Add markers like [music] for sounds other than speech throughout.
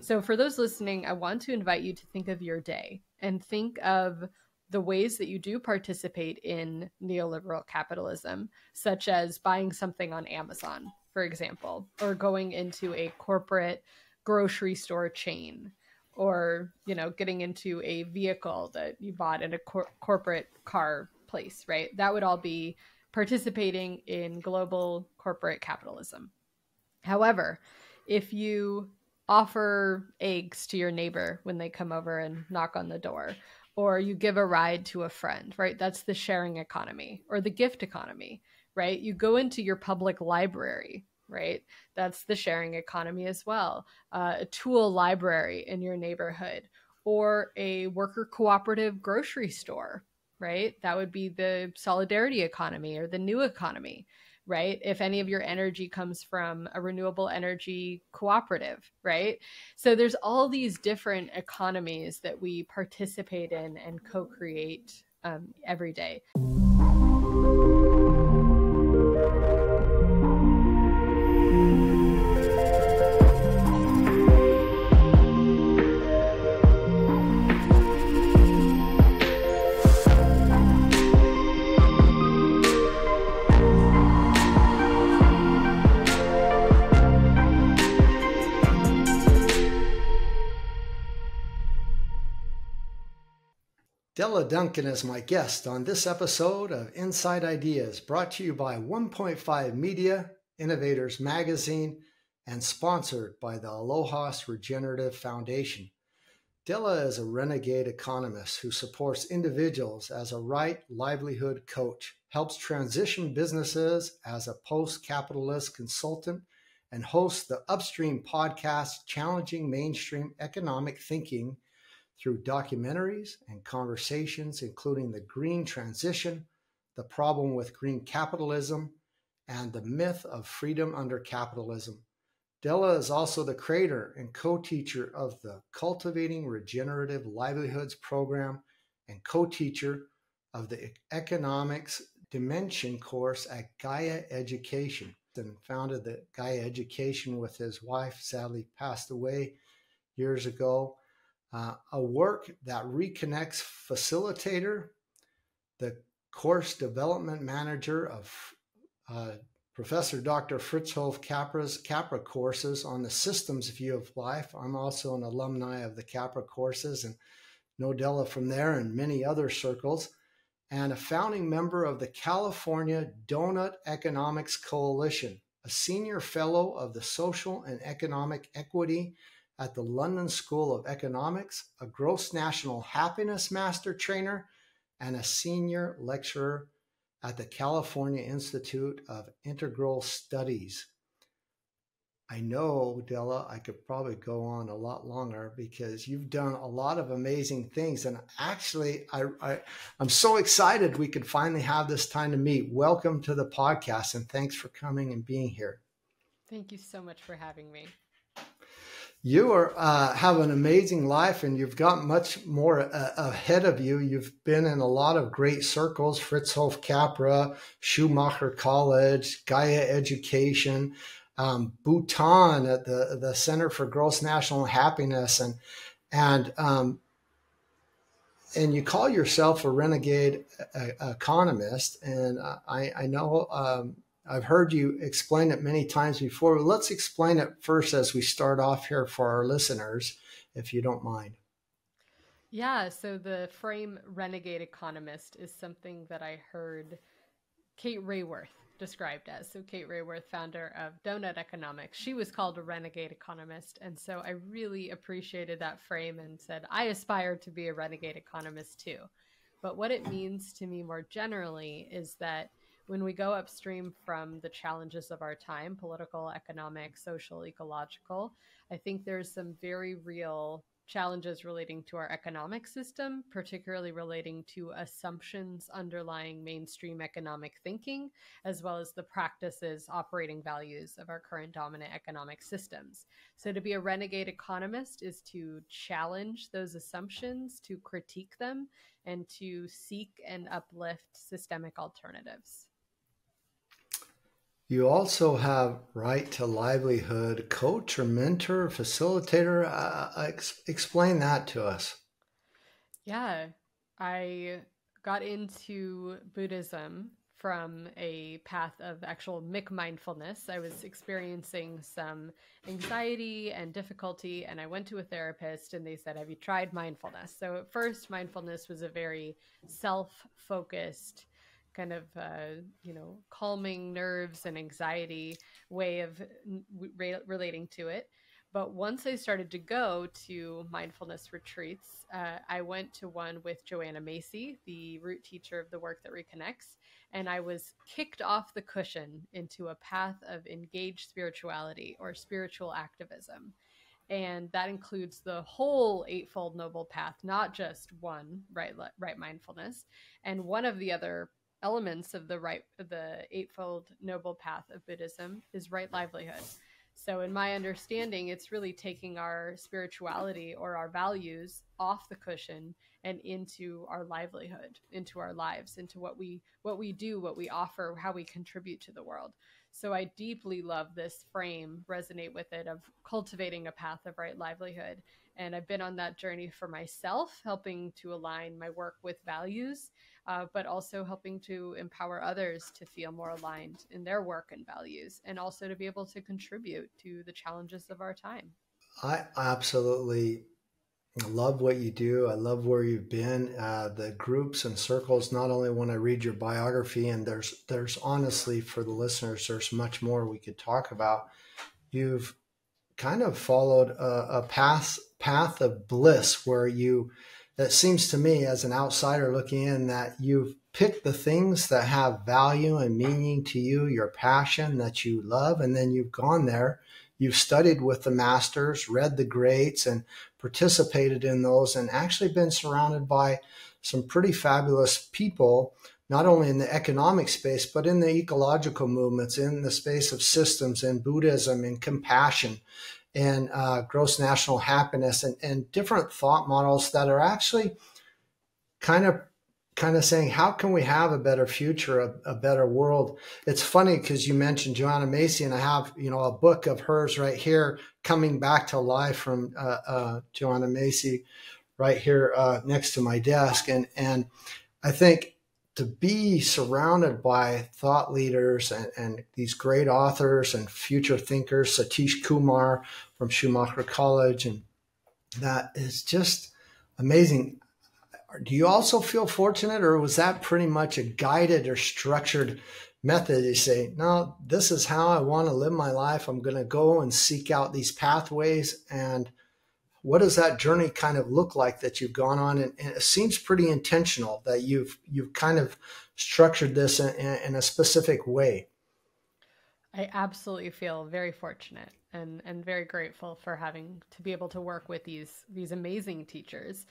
So, for those listening, I want to invite you to think of your day and think of the ways that you do participate in neoliberal capitalism, such as buying something on Amazon, for example, or going into a corporate grocery store chain, or you know, getting into a vehicle that you bought in a cor- corporate car place, right? That would all be participating in global corporate capitalism. However, if you offer eggs to your neighbor when they come over and knock on the door, or you give a ride to a friend, right? That's the sharing economy or the gift economy, right? You go into your public library, right? That's the sharing economy as well. Uh, a tool library in your neighborhood or a worker cooperative grocery store, right? That would be the solidarity economy or the new economy, right? If any of your energy comes from a renewable energy cooperative, right? So there's all these different economies that we participate in and co create um, every day. Della Duncan is my guest on this episode of Inside Ideas, brought to you by 1.5 Media, Innovators Magazine, and sponsored by the ALOHAS Regenerative Foundation. Della is a renegade economist who supports individuals as a right livelihood coach, helps transition businesses as a post capitalist consultant, and hosts the Upstream podcast, challenging mainstream economic thinking through documentaries and conversations, including the green transition, the problem with green capitalism, and the myth of freedom under capitalism. Della is also the creator and co teacher of the Cultivating Regenerative Livelihoods program and co teacher of the Economics Dimension course at Gaia Education and founded the Gaia Education with his wife, sadly passed away years ago uh, a work that reconnects facilitator, the course development manager of uh, Professor Dr. Fritjof Capra's Capra courses on the systems view of life. I'm also an alumni of the Capra courses and know Della from there and many other circles, and a founding member of the California Doughnut Economics Coalition, a senior fellow of the Social and Economic Equity at the London School of Economics, a gross national happiness master trainer, and a senior lecturer at the California Institute of Integral Studies. I know, Della, I could probably go on a lot longer because you've done a lot of amazing things. And actually, I, I, am so excited we could finally have this time to meet. Welcome to the podcast and thanks for coming and being here. Thank you so much for having me you are uh, have an amazing life and you've got much more uh, ahead of you. You've been in a lot of great circles, Fritjof Capra, Schumacher College, Gaia Education, um, Bhutan at the, the Center for Gross National Happiness. And, and, um, and you call yourself a renegade uh, economist. And I, I know um, I've heard you explain it many times before. Let's explain it first as we start off here for our listeners, if you don't mind. Yeah, so the frame renegade economist is something that I heard Kate Raworth described as. So, Kate Raworth, founder of Doughnut Economics, she was called a renegade economist. And so I really appreciated that frame and said, I aspire to be a renegade economist too. But what it means to me more generally is that when we go upstream from the challenges of our time political, economic, social, ecological I think there's some very real challenges relating to our economic system, particularly relating to assumptions underlying mainstream economic thinking, as well as the practices, operating values of our current dominant economic systems. So, to be a renegade economist is to challenge those assumptions, to critique them, and to seek and uplift systemic alternatives. You also have right to livelihood coach or mentor, facilitator. Uh, ex- explain that to us. Yeah, I got into Buddhism from a path of actual Mick mindfulness. I was experiencing some anxiety and difficulty, and I went to a therapist, and they said, Have you tried mindfulness? So, at first, mindfulness was a very self focused, kind of, uh, you know, calming nerves and anxiety way of re- relating to it. But once I started to go to mindfulness retreats, uh, I went to one with Joanna Macy, the root teacher of the work that reconnects, and I was kicked off the cushion into a path of engaged spirituality or spiritual activism. And that includes the whole Eightfold Noble Path, not just one right right mindfulness. And one of the other elements of the right the Eightfold Noble Path of Buddhism is right livelihood. So, in my understanding, it's really taking our spirituality or our values off the cushion and into our livelihood, into our lives, into what we what we do, what we offer, how we contribute to the world. So, I deeply love this frame, resonate with it of cultivating a path of right livelihood. And I've been on that journey for myself, helping to align my work with values uh, but also helping to empower others to feel more aligned in their work and values, and also to be able to contribute to the challenges of our time. I absolutely love what you do. I love where you've been. Uh, the groups and circles. Not only when I read your biography, and there's there's honestly for the listeners, there's much more we could talk about. You've kind of followed a, a path path of bliss where you it seems to me as an outsider looking in that you've picked the things that have value and meaning to you, your passion that you love, and then you've gone there. You've studied with the masters, read the greats, and participated in those, and actually been surrounded by some pretty fabulous people, not only in the economic space, but in the ecological movements, in the space of systems, in Buddhism, in compassion and uh, gross national happiness and, and different thought models that are actually kind of kind of saying how can we have a better future a, a better world? It's funny because you mentioned joanna macy and i have you know a book of hers right here coming back to life from uh, uh, joanna macy right here uh, next to my desk. And and i think to be surrounded by thought leaders and, and these great authors and future thinkers, Satish Kumar from Schumacher College, and that is just amazing. Do you also feel fortunate, or was that pretty much a guided or structured method? You say, no, this is how I want to live my life. I'm going to go and seek out these pathways and what does that journey kind of look like that you've gone on? And, and it seems pretty intentional that you've you've kind of structured this in, in, a specific way. I absolutely feel very fortunate and and very grateful for having to be able to work with these these amazing teachers.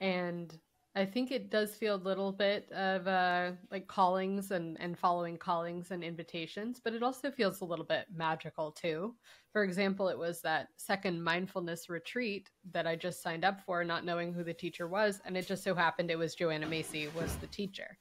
And I think it does feel a little bit of uh, like callings and, and following callings and invitations, but it also feels a little bit magical too. For example, it was that second mindfulness retreat that I just signed up for, not knowing who the teacher was, and it just so happened it was Joanna Macy was the teacher.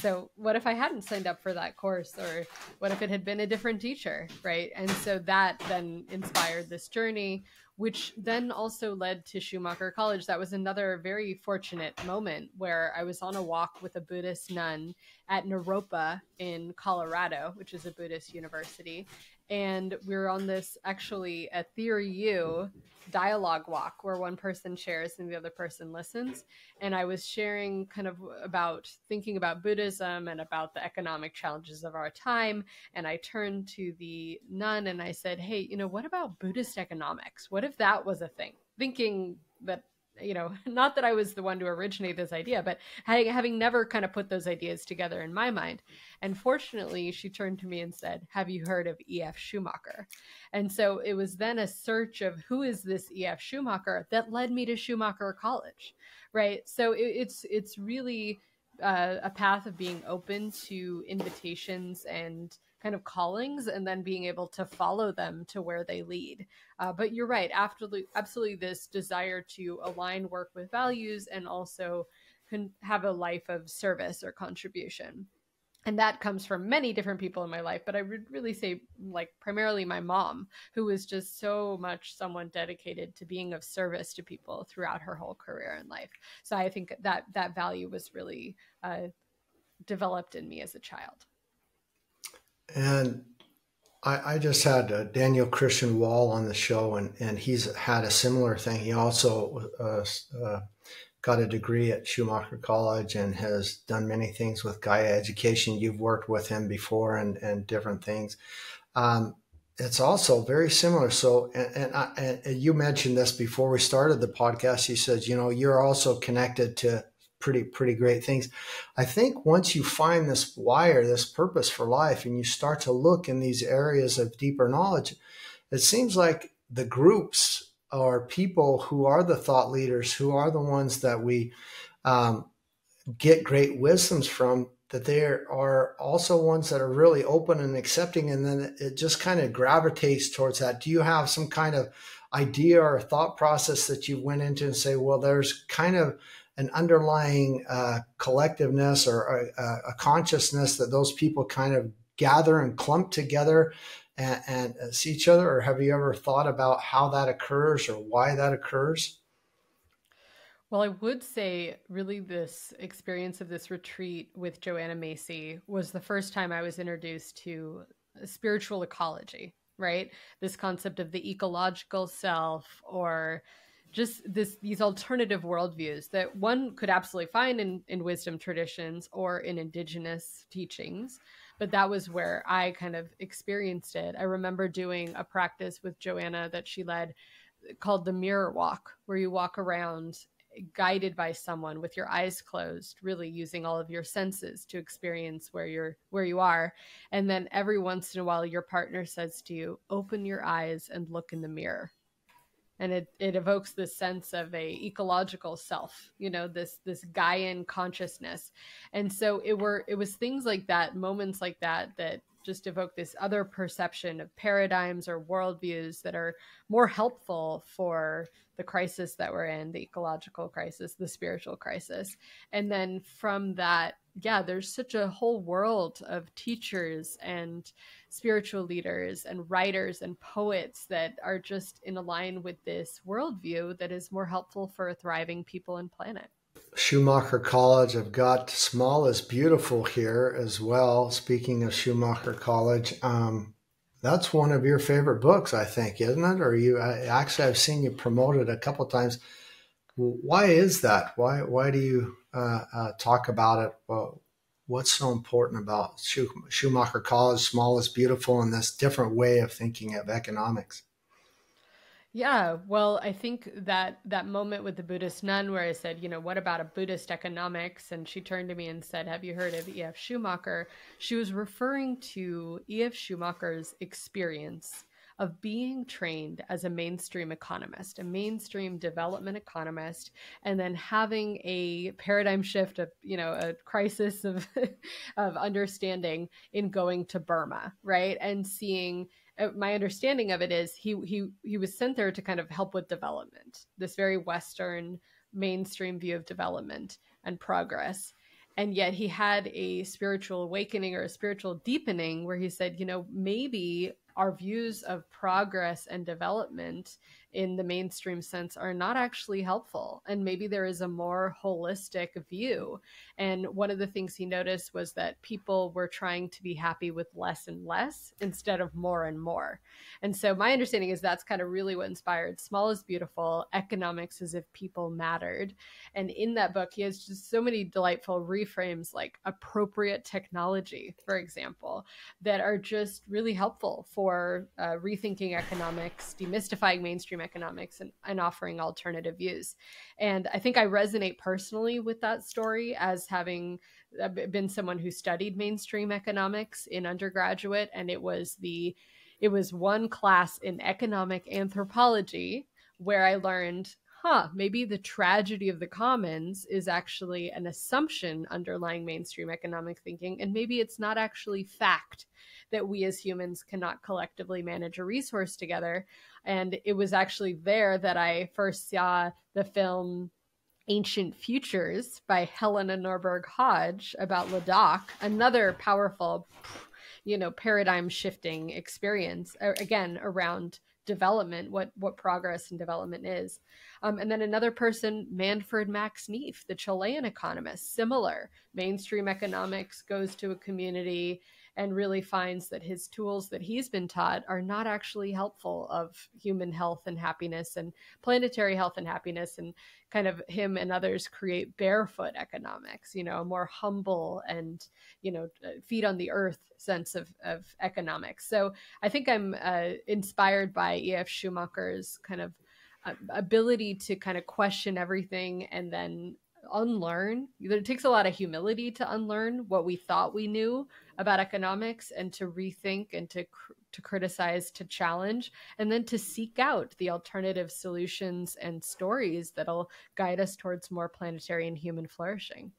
So what if I hadn't signed up for that course, or what if it had been a different teacher, right? And so that then inspired this journey which then also led to Schumacher College. That was another very fortunate moment where I was on a walk with a Buddhist nun at Naropa in Colorado, which is a Buddhist university. And we were on this actually a Theory U dialogue walk where one person shares and the other person listens. And I was sharing kind of about thinking about Buddhism and about the economic challenges of our time. And I turned to the nun and I said, Hey, you know, what about Buddhist economics? What if that was a thing? Thinking that you know, [laughs] not that I was the one to originate this idea, but having, never kind of put those ideas together in my mind. And fortunately, she turned to me and said, Have you heard of E.F. Schumacher? And so it was then a search of who is this E.F. Schumacher that led me to Schumacher College, right? So it, it's it's really uh, a path of being open to invitations and kind of callings and then being able to follow them to where they lead. Uh, but you're right, absolutely, absolutely, this desire to align work with values and also can have a life of service or contribution. and that comes from many different people in my life but i would really say like primarily my mom who was just so much someone dedicated to being of service to people throughout her whole career in life so i think that that value was really uh, developed in me as a child and I, I just had uh, Daniel Christian Wahl on the show, and, and he's had a similar thing. He also uh, uh, got a degree at Schumacher College and has done many things with Gaia Education. You've worked with him before and, and different things. Um, it's also very similar. So, and, and, I, and, you mentioned this before we started the podcast. You said, you know, you're also connected to pretty, pretty great things. I think once you find this wire, this purpose for life, and you start to look in these areas of deeper knowledge, it seems like the groups are people who are the thought leaders, who are the ones that we um, get great wisdoms from, that they are also ones that are really open and accepting. And then it just kind of gravitates towards that. Do you have some kind of idea or thought process that you went into and say, well, there's kind of an underlying uh, collectiveness or a, a consciousness that those people kind of gather and clump together and, and uh, see each other? Or have you ever thought about how that occurs or why that occurs? Well, I would say really this experience of this retreat with Joanna Macy was the first time I was introduced to spiritual ecology, right? This concept of the ecological self or just this these alternative worldviews that one could absolutely find in, in wisdom traditions or in indigenous teachings. But that was where I kind of experienced it. I remember doing a practice with Joanna that she led called the mirror walk, where you walk around guided by someone with your eyes closed really using all of your senses to experience where you're where you are. And then every once in a while your partner says to you open your eyes and look in the mirror and it, it evokes this sense of a ecological self you know this this gaian consciousness. And so it were it was things like that moments like that that just evoke this other perception of paradigms or worldviews that are more helpful for the crisis that we're in the ecological crisis the spiritual crisis and then from that yeah there's such a whole world of teachers and spiritual leaders and writers and poets that are just in line with this worldview that is more helpful for thriving people and planet. Schumacher College. I've got Small is Beautiful here as well. Speaking of Schumacher College, um, that's one of your favorite books, I think, isn't it? Or you I, actually, I've seen you promote it a couple times. Why is that? Why why do you uh, uh, talk about it? Well, what's so important about Schumacher College, small is beautiful, and this different way of thinking of economics? Yeah, well, I think that that moment with the Buddhist nun where I said, you know, what about a Buddhist economics? And she turned to me and said, Have you heard of E.F. Schumacher? She was referring to E.F. Schumacher's experience of being trained as a mainstream economist, a mainstream development economist, and then having a paradigm shift of, you know, a crisis of, [laughs] of understanding in going to Burma, right? And seeing Uh, my understanding of it is he he he was sent there to kind of help with development, this very Western mainstream view of development and progress. And yet he had a spiritual awakening or a spiritual deepening where he said you know maybe our views of progress and development in the mainstream sense are not actually helpful. And maybe there is a more holistic view. And one of the things he noticed was that people were trying to be happy with less and less instead of more and more. And so my understanding is that's kind of really what inspired Small is Beautiful, Economics as if People Mattered. And in that book, he has just so many delightful reframes like appropriate technology, for example, that are just really helpful for uh, rethinking economics, demystifying mainstream mainstream economics and, and offering alternative views. And I think I resonate personally with that story as having uh, been someone who studied mainstream economics in undergraduate. And it was the, it was one class in economic anthropology where I learned huh, maybe the tragedy of the commons is actually an assumption underlying mainstream economic thinking, and maybe it's not actually fact that we as humans cannot collectively manage a resource together. And it was actually there that I first saw the film Ancient Futures by Helena Norberg Hodge about Ladakh, another powerful, you know, paradigm shifting experience, again, around development, what, what progress and development is. Um, and then another person, Manfred Max Neef, the Chilean economist, similar. Mainstream economics goes to a community and really finds that his tools that he's been taught are not actually helpful of human health and happiness and planetary health and happiness and kind of him and others create barefoot economics you know a more humble and you know feet on the earth sense of, of economics. So i think i'm uh, inspired by ef schumacher's kind of uh, ability to kind of question everything and then unlearn. It takes a lot of humility to unlearn what we thought we knew about economics and to rethink and to to criticize, to challenge, and then to seek out the alternative solutions and stories that'll guide us towards more planetary and human flourishing.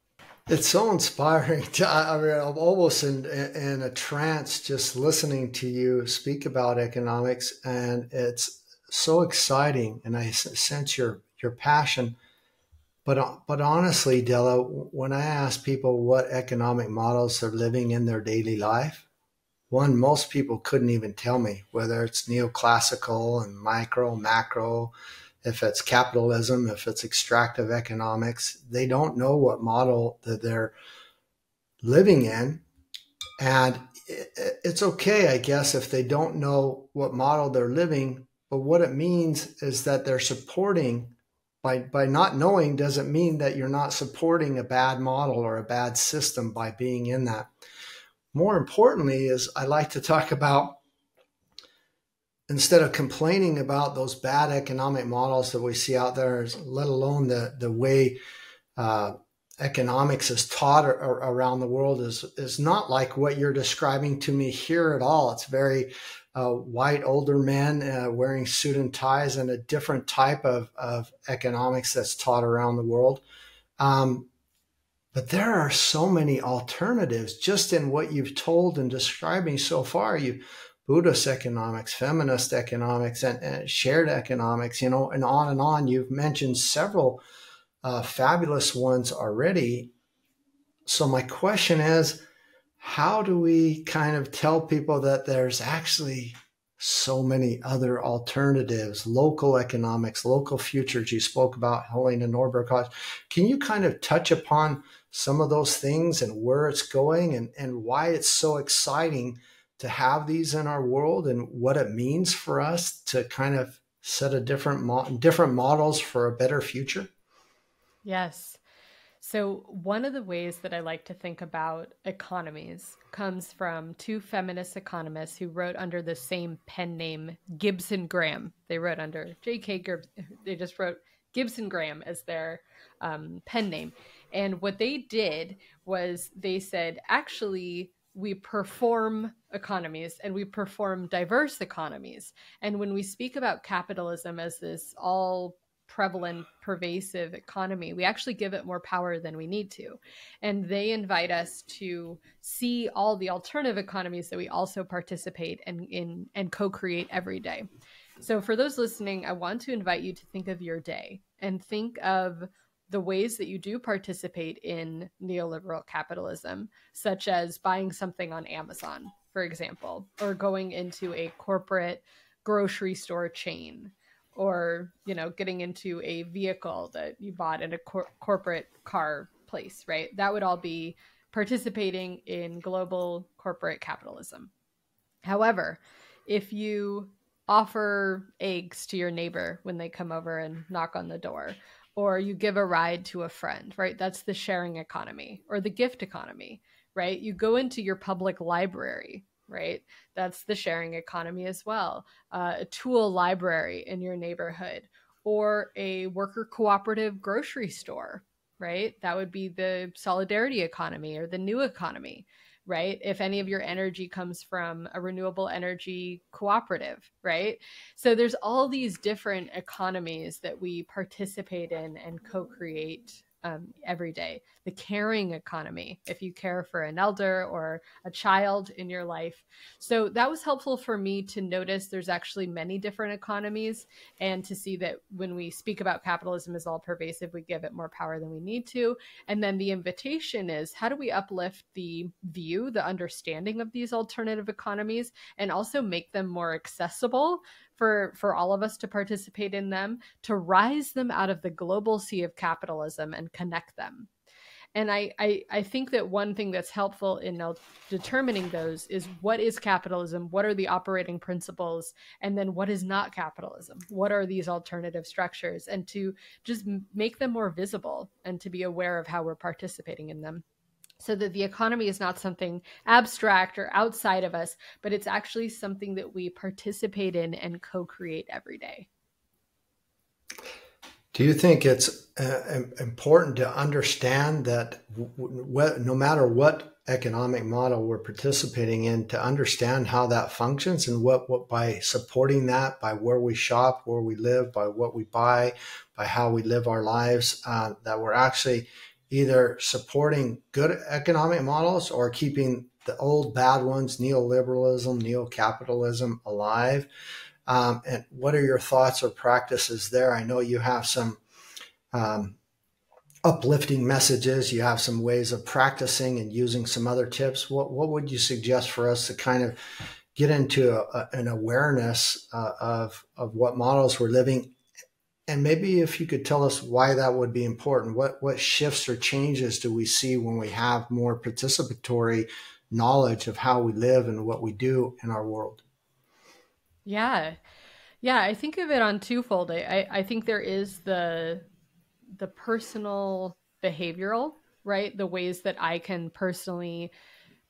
It's so inspiring. To, I mean, I'm almost in, in a trance just listening to you speak about economics, and it's so exciting. And I sense your your passion but uh, but honestly, Della, when I ask people what economic models they're living in their daily life, one most people couldn't even tell me whether it's neoclassical and micro, macro, if it's capitalism, if it's extractive economics. They don't know what model that they're living in, and it's okay, I guess, if they don't know what model they're living. But what it means is that they're supporting by by not knowing doesn't mean that you're not supporting a bad model or a bad system by being in that. More importantly is i like to talk about instead of complaining about those bad economic models that we see out there let alone the the way uh, economics is taught or, or around the world is is not like what you're describing to me here at all. It's very uh, white older men uh, wearing suit and ties and a different type of, of economics that's taught around the world. Um, but there are so many alternatives just in what you've told and describing so far. You Buddhist economics, feminist economics, and, and shared economics, you know, and on and on. You've mentioned several uh, fabulous ones already. So my question is, how do we kind of tell people that there's actually so many other alternatives, local economics, local futures. You spoke about Helena Norberg. Can you kind of touch upon some of those things and where it's going and, and why it's so exciting to have these in our world and what it means for us to kind of set a different mo- different models for a better future? Yes. So, one of the ways that I like to think about economies comes from two feminist economists who wrote under the same pen name, Gibson Graham. They wrote under J.K. Gibson. They just wrote Gibson Graham as their um, pen name. And what they did was they said, actually, we perform economies and we perform diverse economies. And when we speak about capitalism as this all prevalent, pervasive economy, we actually give it more power than we need to. And they invite us to see all the alternative economies that we also participate in, in and co create every day. So, for those listening, I want to invite you to think of your day and think of the ways that you do participate in neoliberal capitalism, such as buying something on Amazon, for example, or going into a corporate grocery store chain or you know getting into a vehicle that you bought in a cor- corporate car place right? That would all be participating in global corporate capitalism. However if you offer eggs to your neighbor when they come over and knock on the door or you give a ride to a friend right? That's the sharing economy or the gift economy right? You go into your public library right? That's the sharing economy as well. Uh, a tool library in your neighborhood or a worker cooperative grocery store, right? That would be the solidarity economy or the new economy, right? If any of your energy comes from a renewable energy cooperative, right? So there's all these different economies that we participate in and co create um, every day, the caring economy, if you care for an elder or a child in your life. So that was helpful for me to notice there's actually many different economies and to see that when we speak about capitalism as all pervasive, we give it more power than we need to. And then the invitation is how do we uplift the view, the understanding of these alternative economies, and also make them more accessible for for all of us to participate in them to rise them out of the global sea of capitalism and connect them. And I, I, I think that one thing that's helpful in determining those is what is capitalism what are the operating principles and then what is not capitalism? What are these alternative structures? And to just make them more visible and to be aware of how we're participating in them so that the economy is not something abstract or outside of us, but it's actually something that we participate in and co create every day. Do you think it's uh, important to understand that no matter what economic model we're participating in, to understand how that functions and what, what by supporting that, by where we shop, where we live, by what we buy, by how we live our lives, uh, that we're actually either supporting good economic models or keeping the old bad ones, neoliberalism, neo-capitalism, alive. Um, and what are your thoughts or practices there? I know you have some um, uplifting messages. You have some ways of practicing and using some other tips. What what would you suggest for us to kind of get into a, a, an awareness uh, of of what models we're living and maybe if you could tell us why that would be important, what what shifts or changes do we see when we have more participatory knowledge of how we live and what we do in our world? Yeah, yeah, I think of it on twofold. I I think there is the the personal behavioral right the ways that i can personally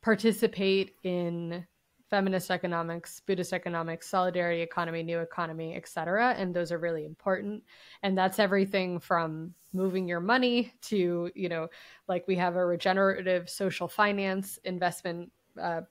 participate in feminist economics, Buddhist economics, solidarity economy, new economy, etc. And those are really important. And that's everything from moving your money to, you know, like we have a regenerative social finance investment uh,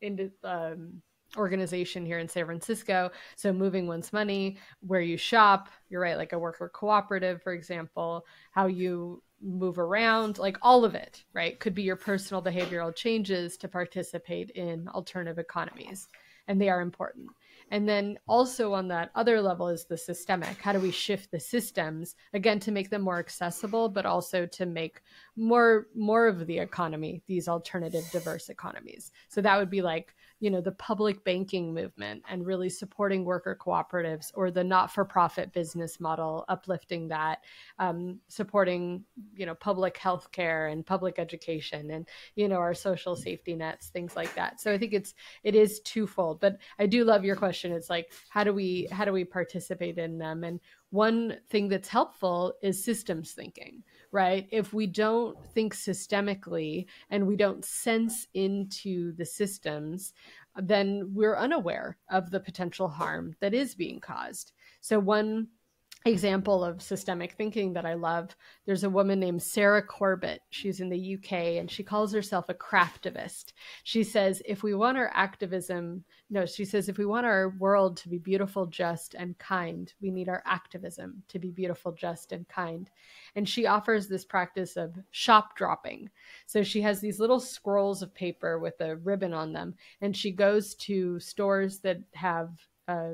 into um, organization here in San Francisco. So moving one's money, where you shop, you're right, like a worker cooperative, for example, how you move around, like all of it, right? Could be your personal behavioral changes to participate in alternative economies. And they are important. And then also on that other level is the systemic. How do we shift the systems again to make them more accessible, but also to make more more of the economy these alternative diverse economies? So that would be like you know the public banking movement and really supporting worker cooperatives or the not-for-profit business model uplifting that um, supporting you know public health care and public education and you know our social safety nets things like that. So i think it's it is twofold but i do love your question. It's like how do we how do we participate in them? And one thing that's helpful is systems thinking right? If we don't think systemically and we don't sense into the systems, then we're unaware of the potential harm that is being caused. So, one example of systemic thinking that I love. There's a woman named Sarah Corbett. She's in the UK and she calls herself a craftivist. She says, if we want our activism, no, she says, if we want our world to be beautiful, just, and kind, we need our activism to be beautiful, just, and kind. And she offers this practice of shop dropping. So she has these little scrolls of paper with a ribbon on them, and she goes to stores that have, uh,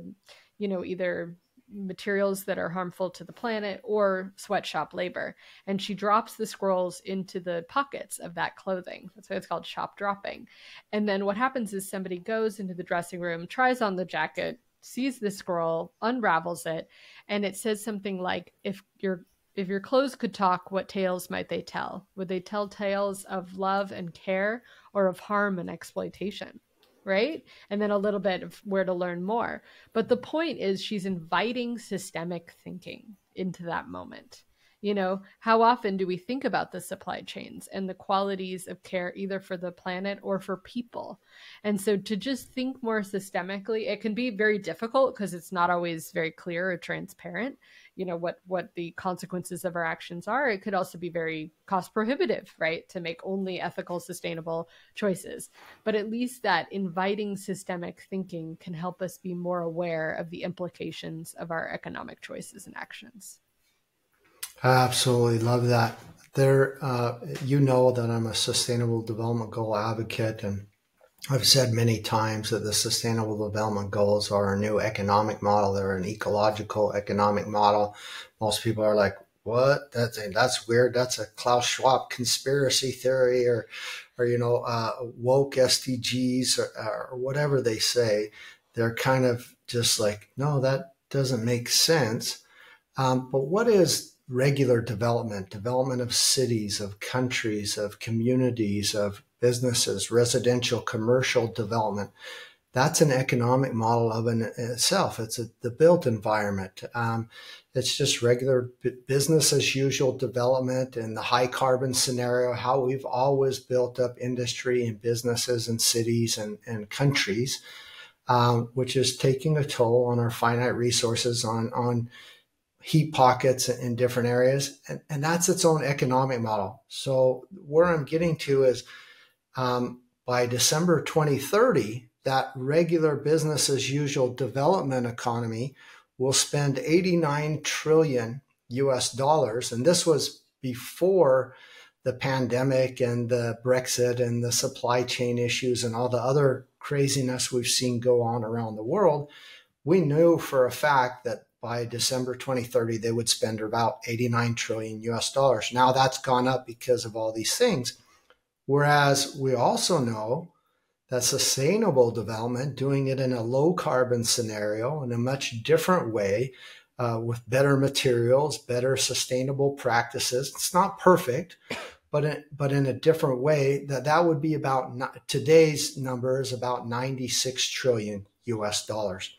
you know, either materials that are harmful to the planet or sweatshop labor. And she drops the scrolls into the pockets of that clothing. That's why it's called shop dropping. And then what happens is somebody goes into the dressing room, tries on the jacket, sees the scroll, unravels it, and it says something like, if your if your clothes could talk, what tales might they tell? Would they tell tales of love and care or of harm and exploitation? Right? And then a little bit of where to learn more. But the point is, she's inviting systemic thinking into that moment. You know, how often do we think about the supply chains and the qualities of care, either for the planet or for people? And so to just think more systemically, it can be very difficult because it's not always very clear or transparent you know what what the consequences of our actions are. It could also be very cost prohibitive right to make only ethical sustainable choices. But at least that inviting systemic thinking can help us be more aware of the implications of our economic choices and actions I absolutely love that. There, uh, you know that I'm a sustainable development goal advocate, and I've said many times that the sustainable development goals are a new economic model. They're an ecological economic model. Most people are like, what? That's that's weird. That's a Klaus Schwab conspiracy theory, or, or you know, uh, woke SDGs, or, or whatever they say. They're kind of just like, no, that doesn't make sense. Um, but what is regular development, development of cities, of countries, of communities, of businesses, residential, commercial development. That's an economic model of in itself. It's a, the built environment. Um, it's just regular business as usual development in the high carbon scenario, how we've always built up industry and businesses and cities and, and countries, um, which is taking a toll on our finite resources, on, on heat pockets in different areas. And, and that's its own economic model. So, where I'm getting to is um, by December 2030, that regular business as usual development economy will spend 89 trillion US dollars. And this was before the pandemic and the Brexit and the supply chain issues and all the other craziness we've seen go on around the world. We knew for a fact that by December 2030, they would spend about 89 trillion US dollars. Now that's gone up because of all these things. Whereas we also know that sustainable development, doing it in a low carbon scenario in a much different way, uh, with better materials, better sustainable practices. It's not perfect, but in, but in a different way. That that would be about today's number is about 96 trillion U.S. dollars,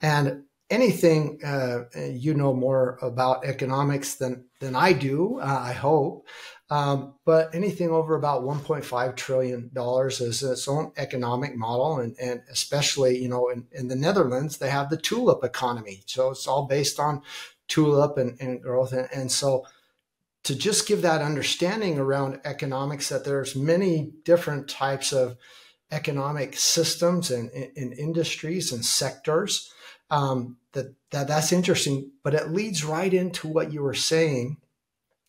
and anything uh, you know more about economics than than I do. Uh, I hope. Um, but anything over about 1.5 trillion dollars is its own economic model, and, and especially you know in, in, the Netherlands they have the tulip economy, so it's all based on tulip and, and growth, and, and so to just give that understanding around economics that there's many different types of economic systems and, and industries and sectors um, that, that that's interesting, but it leads right into what you were saying.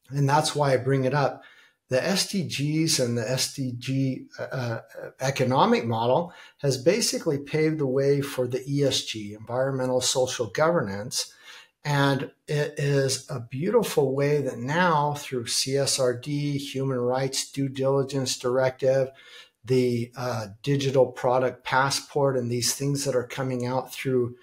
And that's why I bring it up. The SDGs and the SDG uh, uh, economic model has basically paved the way for the ESG, environmental social governance. And it is a beautiful way that now, through CSRD, human rights due diligence directive, the uh, digital product passport, and these things that are coming out through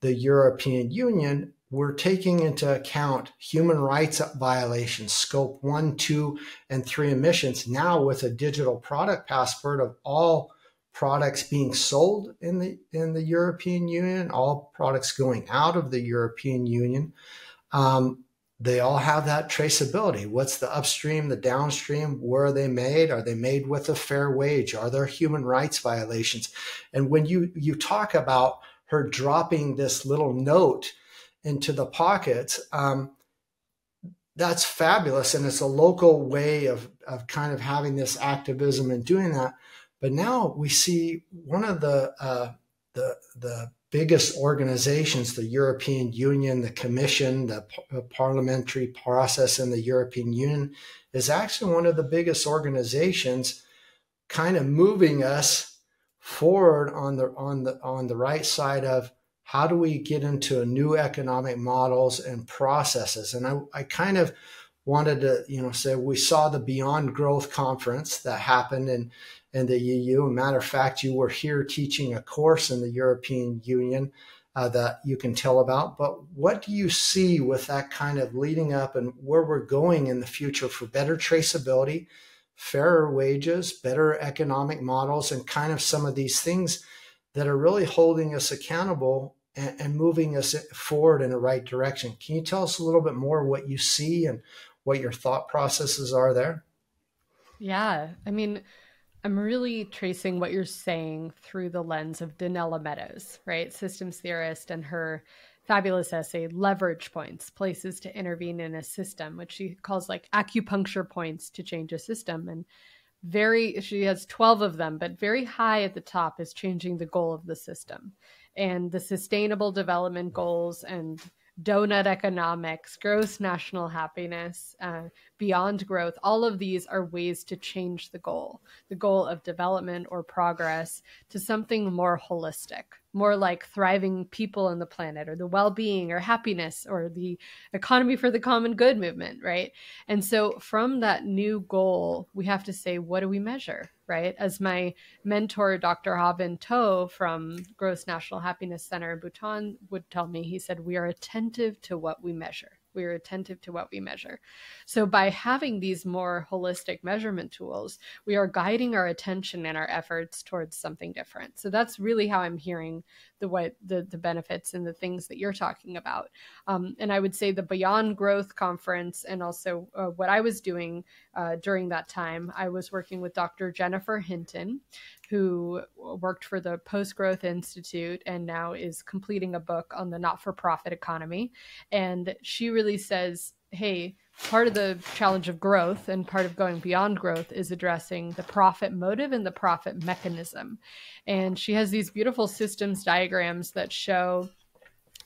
the European Union, we're taking into account human rights violations, scope one, two, and three emissions now with a digital product passport of all products being sold in the in the European Union, all products going out of the European Union. Um, they all have that traceability. What's the upstream, the downstream? Where are they made? Are they made with a fair wage? Are there human rights violations? And when you you talk about her dropping this little note into the pockets. Um, that's fabulous. And it's a local way of, of kind of having this activism and doing that. But now we see one of the, uh, the, the biggest organizations, the European Union, the Commission, the parliamentary process in the European Union, is actually one of the biggest organizations kind of moving us forward on the on the on the right side of how do we get into a new economic models and processes. And i, I kind of wanted to you know say we saw the beyond growth conference that happened in in the eu matter of fact you were here teaching a course in the european union uh, that you can tell about. But what do you see with that kind of leading up and where we're going in the future for better traceability fairer wages, better economic models, and kind of some of these things that are really holding us accountable and, and moving us forward in the right direction. Can you tell us a little bit more what you see and what your thought processes are there? Yeah. I mean, I'm really tracing what you're saying through the lens of Donella Meadows, right? Systems theorist and her fabulous essay, Leverage Points Places to Intervene in a System, which she calls like acupuncture points to change a system. And very, she has 12 of them, but very high at the top is changing the goal of the system and the sustainable development goals and doughnut economics, gross national happiness, uh, beyond growth, all of these are ways to change the goal, the goal of development or progress to something more holistic, more like thriving people on the planet or the well being or happiness or the economy for the common good movement, right? And so from that new goal, we have to say, what do we measure? Right. As my mentor, Dr. Ha Vinh Tho from Gross National Happiness Center in Bhutan would tell me, he said, we are attentive to what we measure we are attentive to what we measure. So by having these more holistic measurement tools, we are guiding our attention and our efforts towards something different. So that's really how I'm hearing the what the the benefits and the things that you're talking about. Um, and I would say the Beyond Growth conference and also uh, what I was doing uh, during that time, I was working with Dr. Jennifer Hinton, who worked for the Post Growth Institute and now is completing a book on the not for profit economy. And she really says, hey, part of the challenge of growth and part of going beyond growth is addressing the profit motive and the profit mechanism. And she has these beautiful systems diagrams that show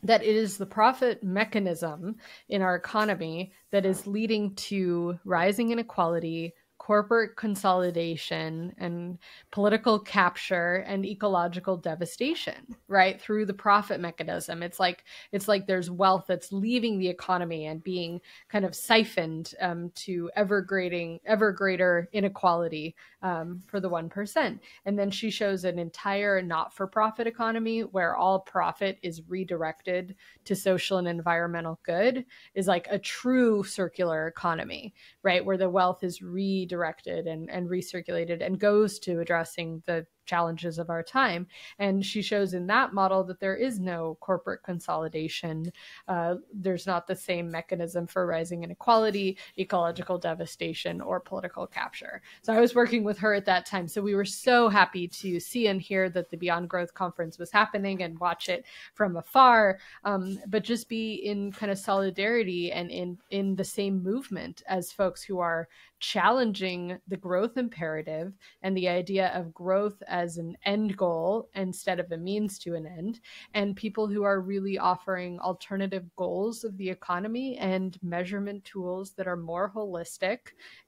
that it is the profit mechanism in our economy that is leading to rising inequality, corporate consolidation and political capture and ecological devastation right through the profit mechanism. It's like it's like there's wealth that's leaving the economy and being kind of siphoned um, to ever grading ever greater inequality um, for the 1% and then she shows an entire not-for-profit economy where all profit is redirected to social and environmental good is like a true circular economy right where the wealth is re redirected and, and recirculated and goes to addressing the challenges of our time. And she shows in that model that there is no corporate consolidation. Uh, there's not the same mechanism for rising inequality, ecological devastation, or political capture. So I was working with her at that time. So we were so happy to see and hear that the Beyond Growth conference was happening and watch it from afar, um, but just be in kind of solidarity and in in the same movement as folks who are challenging the growth imperative and the idea of growth as an end goal instead of a means to an end, and people who are really offering alternative goals of the economy and measurement tools that are more holistic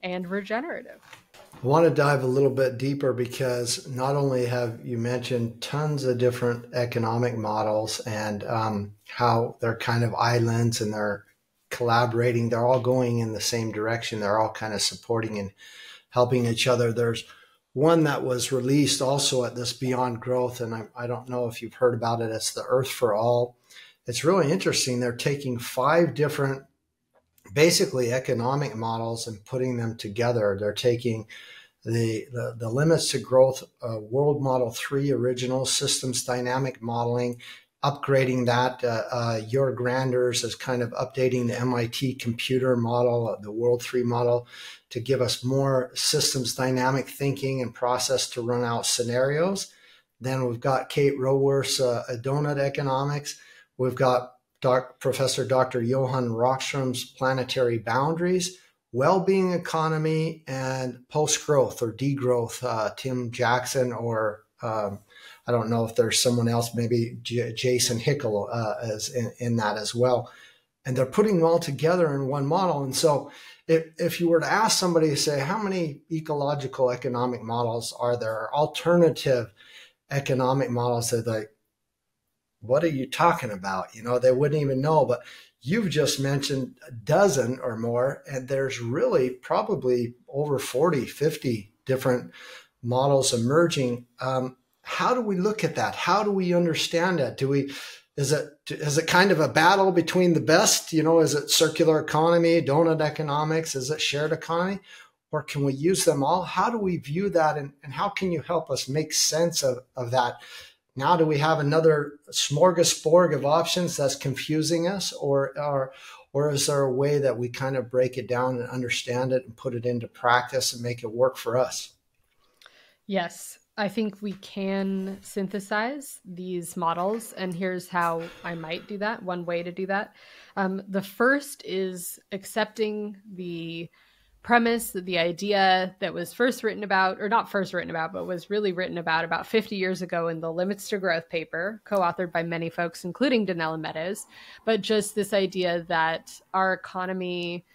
and regenerative. I want to dive a little bit deeper because not only have you mentioned tons of different economic models and um, how they're kind of islands and they're collaborating. They're all going in the same direction. They're all kind of supporting and helping each other. There's one that was released also at this Beyond Growth, and I, I don't know if you've heard about it. It's the Earth for All. It's really interesting. They're taking five different, basically economic models and putting them together. They're taking the, the, the limits to growth uh, world model three original systems dynamic modeling upgrading that. Uh, uh, Jörg Randers is kind of updating the MIT computer model, uh, the World 3 model, to give us more systems dynamic thinking and process to run out scenarios. Then we've got Kate Raworth's uh, Doughnut Economics. We've got doc, Professor Dr. Johan Rockström's Planetary Boundaries, Well-Being Economy, and Post Growth or Degrowth, uh, Tim Jackson or um, I don't know if there's someone else, maybe J- Jason Hickel uh, is in, in, that as well. And they're putting them all together in one model. And so if, if you were to ask somebody say, how many ecological economic models are there, alternative economic models, they're like, what are you talking about? You know, they wouldn't even know. But you've just mentioned a dozen or more, and there's really probably over 40, 50 different models emerging. Um, how do we look at that? How do we understand that? Do we is it is it kind of a battle between the best? You know, is it circular economy, doughnut economics? Is it shared economy? Or can we use them all? How do we view that and, and how can you help us make sense of, of that? Now do we have another smorgasbord of options that's confusing us or are or is there a way that we kind of break it down and understand it and put it into practice and make it work for us? Yes. I think we can synthesize these models, and here's how I might do that. One way to do that. Um, the first is accepting the premise, the idea that was first written about, or not first written about, but was really written about about 50 years ago in the Limits to Growth paper, co authored by many folks, including Donella Meadows. But just this idea that our economy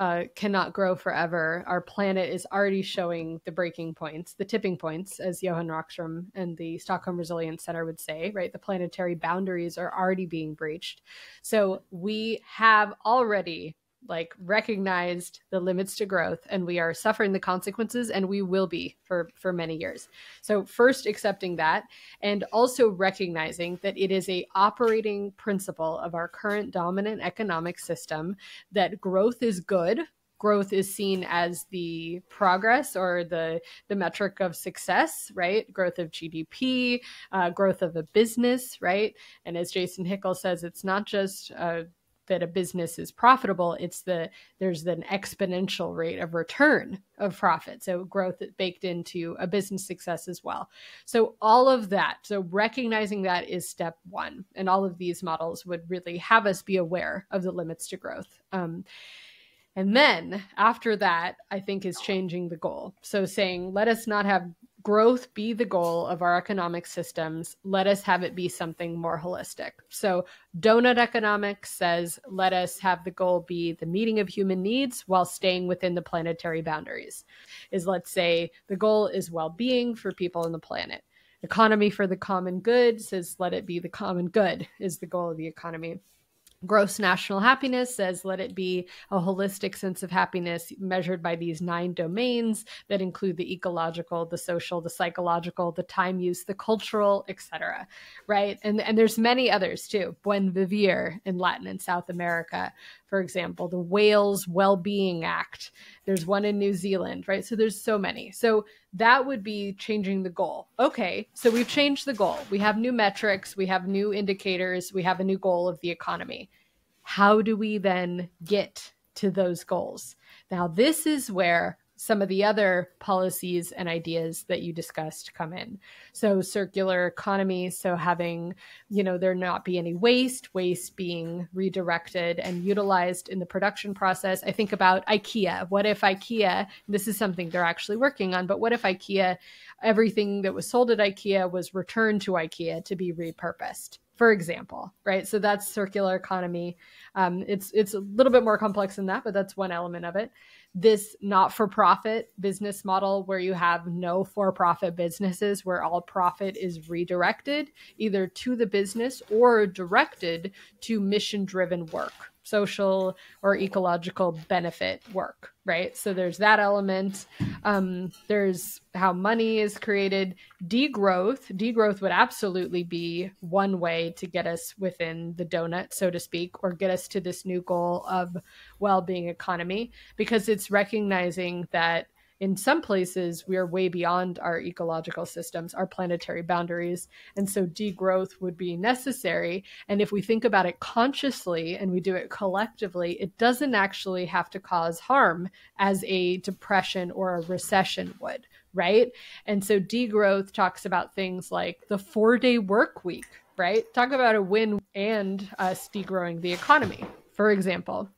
uh, cannot grow forever. Our planet is already showing the breaking points, the tipping points, as Johan Rockström and the Stockholm Resilience Center would say, right? The planetary boundaries are already being breached. So we have already like recognized the limits to growth and we are suffering the consequences and we will be for for many years. So first accepting that and also recognizing that it is a operating principle of our current dominant economic system that growth is good. Growth is seen as the progress or the the metric of success right? Growth of gdp uh, growth of a business right? And as jason hickel says it's not just uh, that a business is profitable it's the there's an exponential rate of return of profit. So growth baked into a business success as well. So all of that so recognizing that is step one and all of these models would really have us be aware of the limits to growth. Um, and then after that, I think is changing the goal. So saying, let us not have growth be the goal of our economic systems. Let us have it be something more holistic. So, doughnut economics says, let us have the goal be the meeting of human needs while staying within the planetary boundaries. Is let's say the goal is well being for people on the planet. Economy for the common good says, let it be the common good, is the goal of the economy gross national happiness says let it be a holistic sense of happiness measured by these nine domains that include the ecological the social the psychological the time use the cultural etc right? And and there's many others too. Buen vivir in latin and south america for example the Wales well-being act. There's one in new zealand right? So there's so many. So that would be changing the goal. Okay so we've changed the goal. We have new metrics. We have new indicators. We have a new goal of the economy. How do we then get to those goals? Now this is where some of the other policies and ideas that you discussed come in. So circular economy, so having, you know, there not be any waste, waste being redirected and utilized in the production process. I think about IKEA. What if IKEA, this is something they're actually working on, but what if IKEA, everything that was sold at IKEA was returned to IKEA to be repurposed? for example, right? So that's circular economy. Um, it's it's a little bit more complex than that, but that's one element of it this not for profit business model where you have no for profit businesses, where all profit is redirected either to the business or directed to mission driven work social or ecological benefit work, right? So there's that element. Um, there's how money is created. Degrowth, degrowth would absolutely be one way to get us within the donut, so to speak, or get us to this new goal of well-being economy, because it's recognizing that in some places we are way beyond our ecological systems our planetary boundaries. And so degrowth would be necessary. And if we think about it consciously and we do it collectively it doesn't actually have to cause harm as a depression or a recession would right? And so degrowth talks about things like the 4 day work week right? Talk about a win and us degrowing the economy for example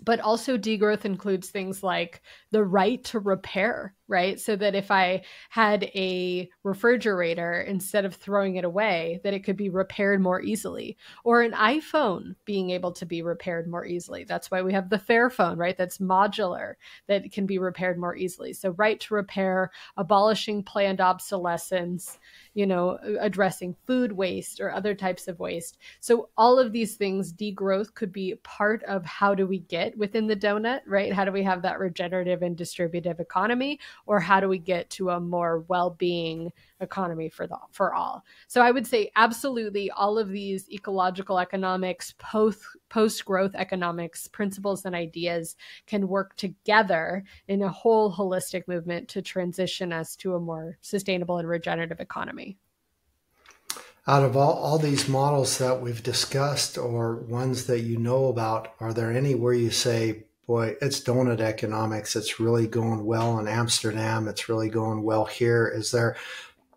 but also degrowth includes things like the right to repair right? So that if i had a refrigerator instead of throwing it away that it could be repaired more easily. Or an iphone being able to be repaired more easily. That's why we have the fairphone right? That's modular that can be repaired more easily. So right to repair abolishing planned obsolescence you know, addressing food waste or other types of waste. So all of these things, degrowth could be part of how do we get within the donut, right? How do we have that regenerative and distributive economy, or how do we get to a more well-being economy for the for all? So I would say absolutely all of these ecological economics, post post growth economics principles and ideas can work together in a whole holistic movement to transition us to a more sustainable and regenerative economy out of all, all these models that we've discussed or ones that you know about, are there any where you say, boy, it's doughnut economics. It's really going well in Amsterdam. It's really going well here. Is there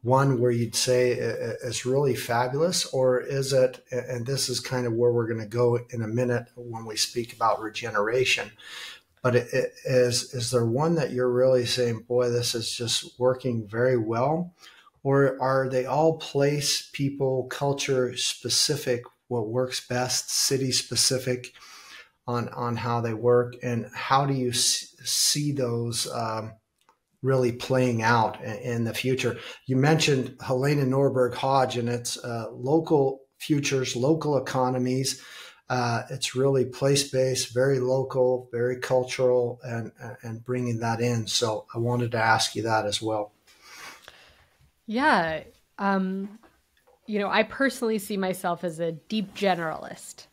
one where you'd say is really fabulous, or is it, and this is kind of where we're going to go in a minute when we speak about regeneration, But it, it, is is there one that you're really saying, boy, this is just working very well, or are they all place, people, culture specific? What works best, city specific, on on how they work, and how do you see those? Um, really playing out in the future. You mentioned Helena Norberg Hodge and its uh, local futures, local economies. Uh, it's really place based, very local, very cultural, and and bringing that in. So I wanted to ask you that as well. Yeah, um, you know, I personally see myself as a deep generalist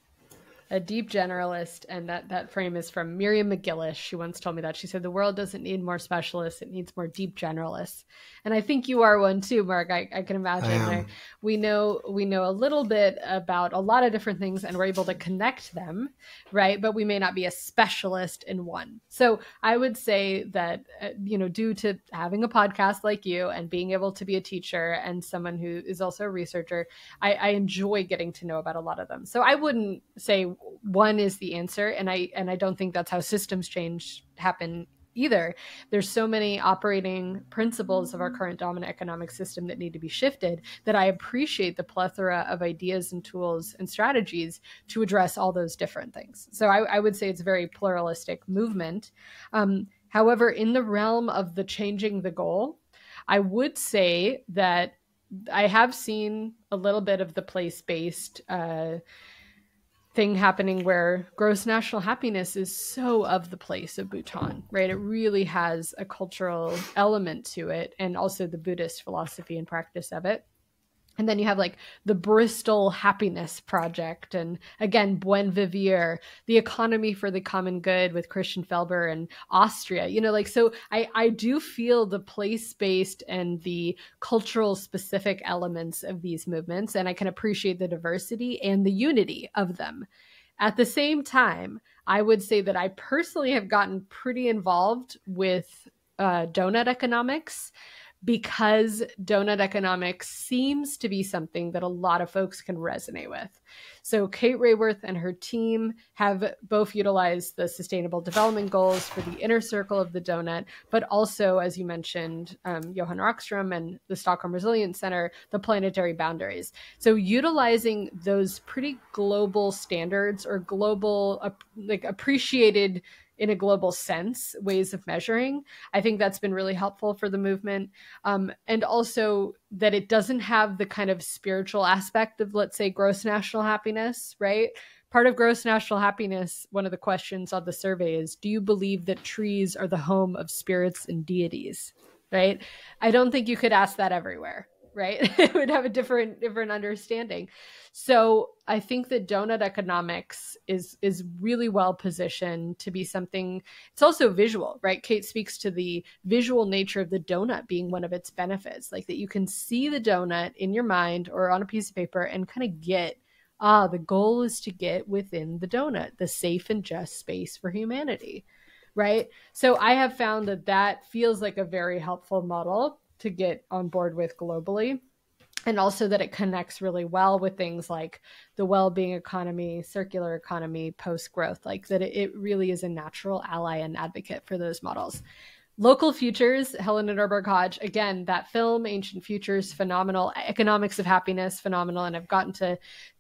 a deep generalist, and that that frame is from Miriam MacGillis. She once told me that she said the world doesn't need more specialists; it needs more deep generalists. And I think you are one too, Marc. I, I can imagine. I we know we know a little bit about a lot of different things, and we're able to connect them, right? But we may not be a specialist in one. So I would say that uh, you know, due to having a podcast like you and being able to be a teacher and someone who is also a researcher, I, I enjoy getting to know about a lot of them. So I wouldn't say one is the answer and i and i don't think that's how systems change happen either. There's so many operating principles of our current dominant economic system that need to be shifted that i appreciate the plethora of ideas and tools and strategies to address all those different things. So i, I would say it's a very pluralistic movement. Um, however in the realm of the changing the goal i would say that i have seen a little bit of the place based uh, thing happening where gross national happiness is so of the place of Bhutan, right? It really has a cultural element to it and also the Buddhist philosophy and practice of it. And then you have like the Bristol Happiness Project, and again, Buen Vivir, the economy for the common good with Christian Felber and Austria. You know, like, so I, I do feel the place based and the cultural specific elements of these movements, and I can appreciate the diversity and the unity of them. At the same time, I would say that I personally have gotten pretty involved with uh, doughnut economics because doughnut economics seems to be something that a lot of folks can resonate with. So, Kate Raworth and her team have both utilized the sustainable development goals for the inner circle of the donut, but also, as you mentioned, um, Johan Rockström and the Stockholm Resilience Center, the planetary boundaries. So, utilizing those pretty global standards or global, like appreciated in a global sense ways of measuring. I think that's been really helpful for the movement. Um, and also that it doesn't have the kind of spiritual aspect of let's say gross national happiness right? Part of gross national happiness one of the questions on the survey is do you believe that trees are the home of spirits and deities right? I don't think you could ask that everywhere right? [laughs] It would have a different different understanding. So i think that doughnut economics is is really well positioned to be something it's also visual right? Kate speaks to the visual nature of the donut being one of its benefits like that you can see the donut in your mind or on a piece of paper and kind of get ah the goal is to get within the donut the safe and just space for humanity right? So i have found that that feels like a very helpful model to get on board with globally and also that it connects really well with things like the well-being economy circular economy post growth like that it, really is a natural ally and advocate for those models. Local futures helena norberg hodge again that film ancient futures phenomenal economics of happiness phenomenal and i've gotten to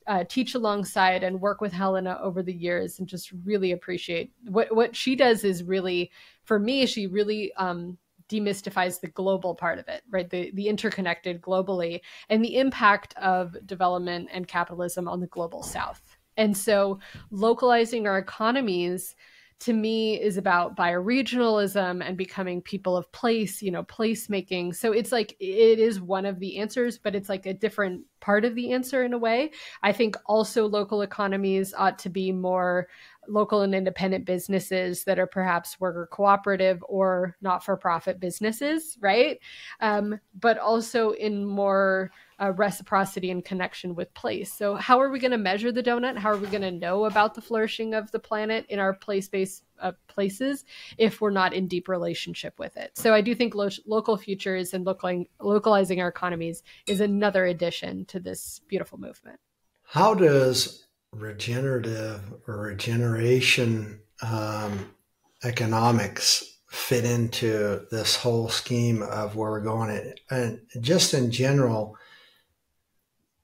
uh, teach alongside and work with helena over the years and just really appreciate what what she does is really for me she really um, demystifies the global part of it, right? The the interconnected globally and the impact of development and capitalism on the global south. And so localizing our economies to me is about bioregionalism and becoming people of place, you know, placemaking. So it's like it is one of the answers, but it's like a different part of the answer in a way. I think also local economies ought to be more local and independent businesses that are perhaps worker cooperative or not for profit businesses, right? Um, but also in more uh, reciprocity and connection with place. So, how are we going to measure the donut? How are we going to know about the flourishing of the planet in our place based uh, places if we're not in deep relationship with it? So, I do think lo- local futures and local- localizing our economies is another addition to this beautiful movement. How does regenerative or regeneration um, economics fit into this whole scheme of where we're going? And just in general,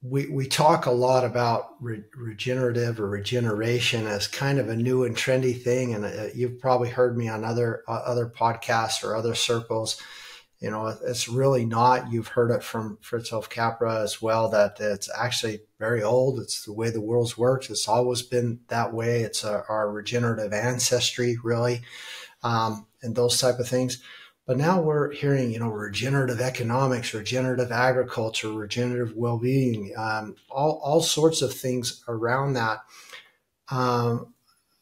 we, we talk a lot about re- regenerative or regeneration as kind of a new and trendy thing. And uh, you've probably heard me on other, uh, other podcasts or other circles. You know, it's really not. You've heard it from Fritjof Capra as well that it's actually very old. It's the way the world's worked. It's always been that way. It's a, our regenerative ancestry, really, um, and those type of things. But now we're hearing, you know, regenerative economics, regenerative agriculture, regenerative well-being, um, all all sorts of things around that. Um,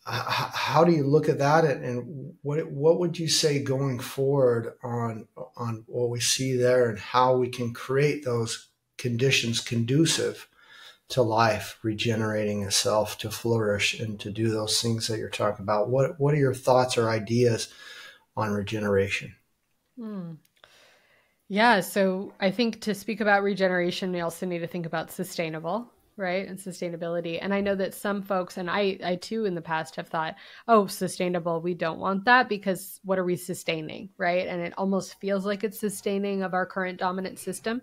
how do you look at that, and what what would you say going forward on on what we see there, and how we can create those conditions conducive to life, regenerating itself, to flourish, and to do those things that you're talking about? What what are your thoughts or ideas on regeneration? Hmm. Yeah, so I think to speak about regeneration, we also need to think about sustainable, right? And sustainability. And I know that some folks, and I, I too in the past have thought, oh, sustainable, we don't want that because what are we sustaining, right? And it almost feels like it's sustaining of our current dominant system.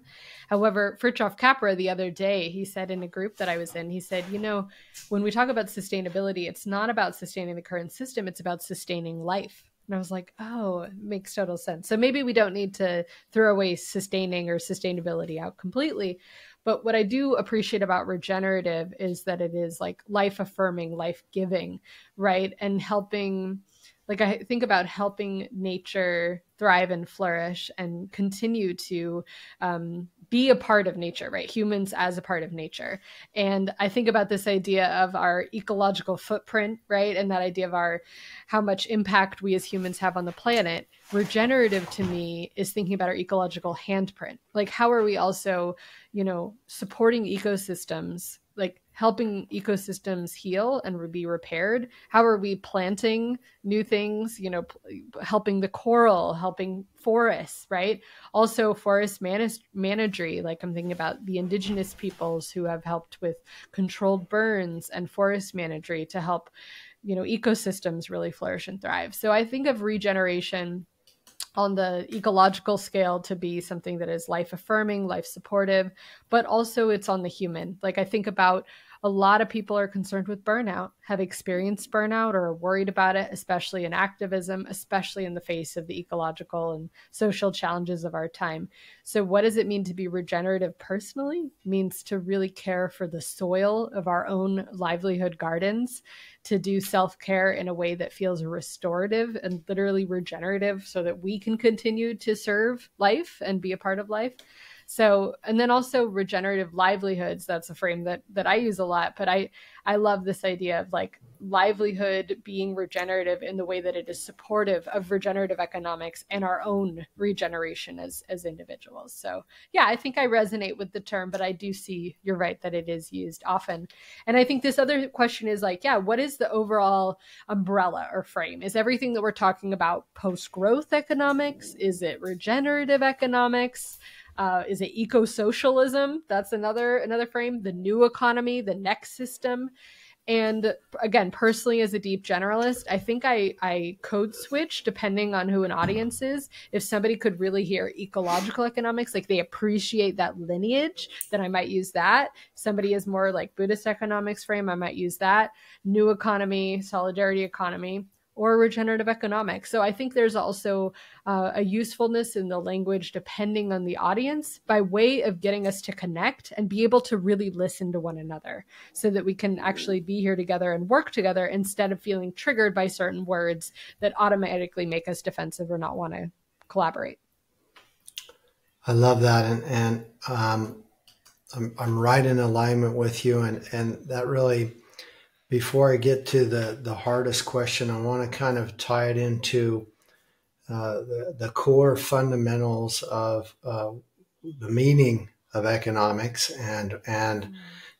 However, Fritjof Capra the other day, he said in a group that I was in, he said, you know, when we talk about sustainability, it's not about sustaining the current system, it's about sustaining life and I was like, oh, it makes total sense. So maybe we don't need to throw away sustaining or sustainability out completely. But what I do appreciate about regenerative is that it is like life affirming, life giving, right? And helping, like, I think about helping nature thrive and flourish and continue to um, be a part of nature, right? Humans as a part of nature. And I think about this idea of our ecological footprint, right? And that idea of our how much impact we as humans have on the planet. Regenerative to me is thinking about our ecological handprint. Like how are we also, you know, supporting ecosystems like helping ecosystems heal and be repaired? How are we planting new things you know helping the coral helping forests right? Also forest manage- managery like i'm thinking about the indigenous peoples who have helped with controlled burns and forest managery to help you know ecosystems really flourish and thrive. So i think of regeneration on the ecological scale to be something that is life affirming, life supportive, but also it's on the human. Like I think about a lot of people are concerned with burnout, have experienced burnout or are worried about it, especially in activism, especially in the face of the ecological and social challenges of our time. So, what does it mean to be regenerative personally? It means to really care for the soil of our own livelihood gardens, to do self care in a way that feels restorative and literally regenerative so that we can continue to serve life and be a part of life so, and then also regenerative livelihoods. That's a frame that that I use a lot. But I I love this idea of like livelihood being regenerative in the way that it is supportive of regenerative economics and our own regeneration as as individuals. So, yeah, I think I resonate with the term, but I do see you're right that it is used often. And I think this other question is like, yeah, what is the overall umbrella or frame? Is everything that we're talking about post-growth economics? Is it regenerative economics? Uh, is it eco socialism? That's another another frame. The new economy, the next system. And again, personally, as a deep generalist, I think I, I code switch depending on who an audience is. If somebody could really hear ecological economics, like they appreciate that lineage, then I might use that. Somebody is more like Buddhist economics frame, I might use that. New economy, solidarity economy or regenerative economics. So I think there's also uh, a usefulness in the language depending on the audience by way of getting us to connect and be able to really listen to one another so that we can actually be here together and work together instead of feeling triggered by certain words that automatically make us defensive or not want to collaborate. I love that. And, and um, I'm, I'm right in alignment with you. And, and that really before I get to the, the hardest question, I want to kind of tie it into uh, the, the core fundamentals of uh, the meaning of economics and and mm-hmm.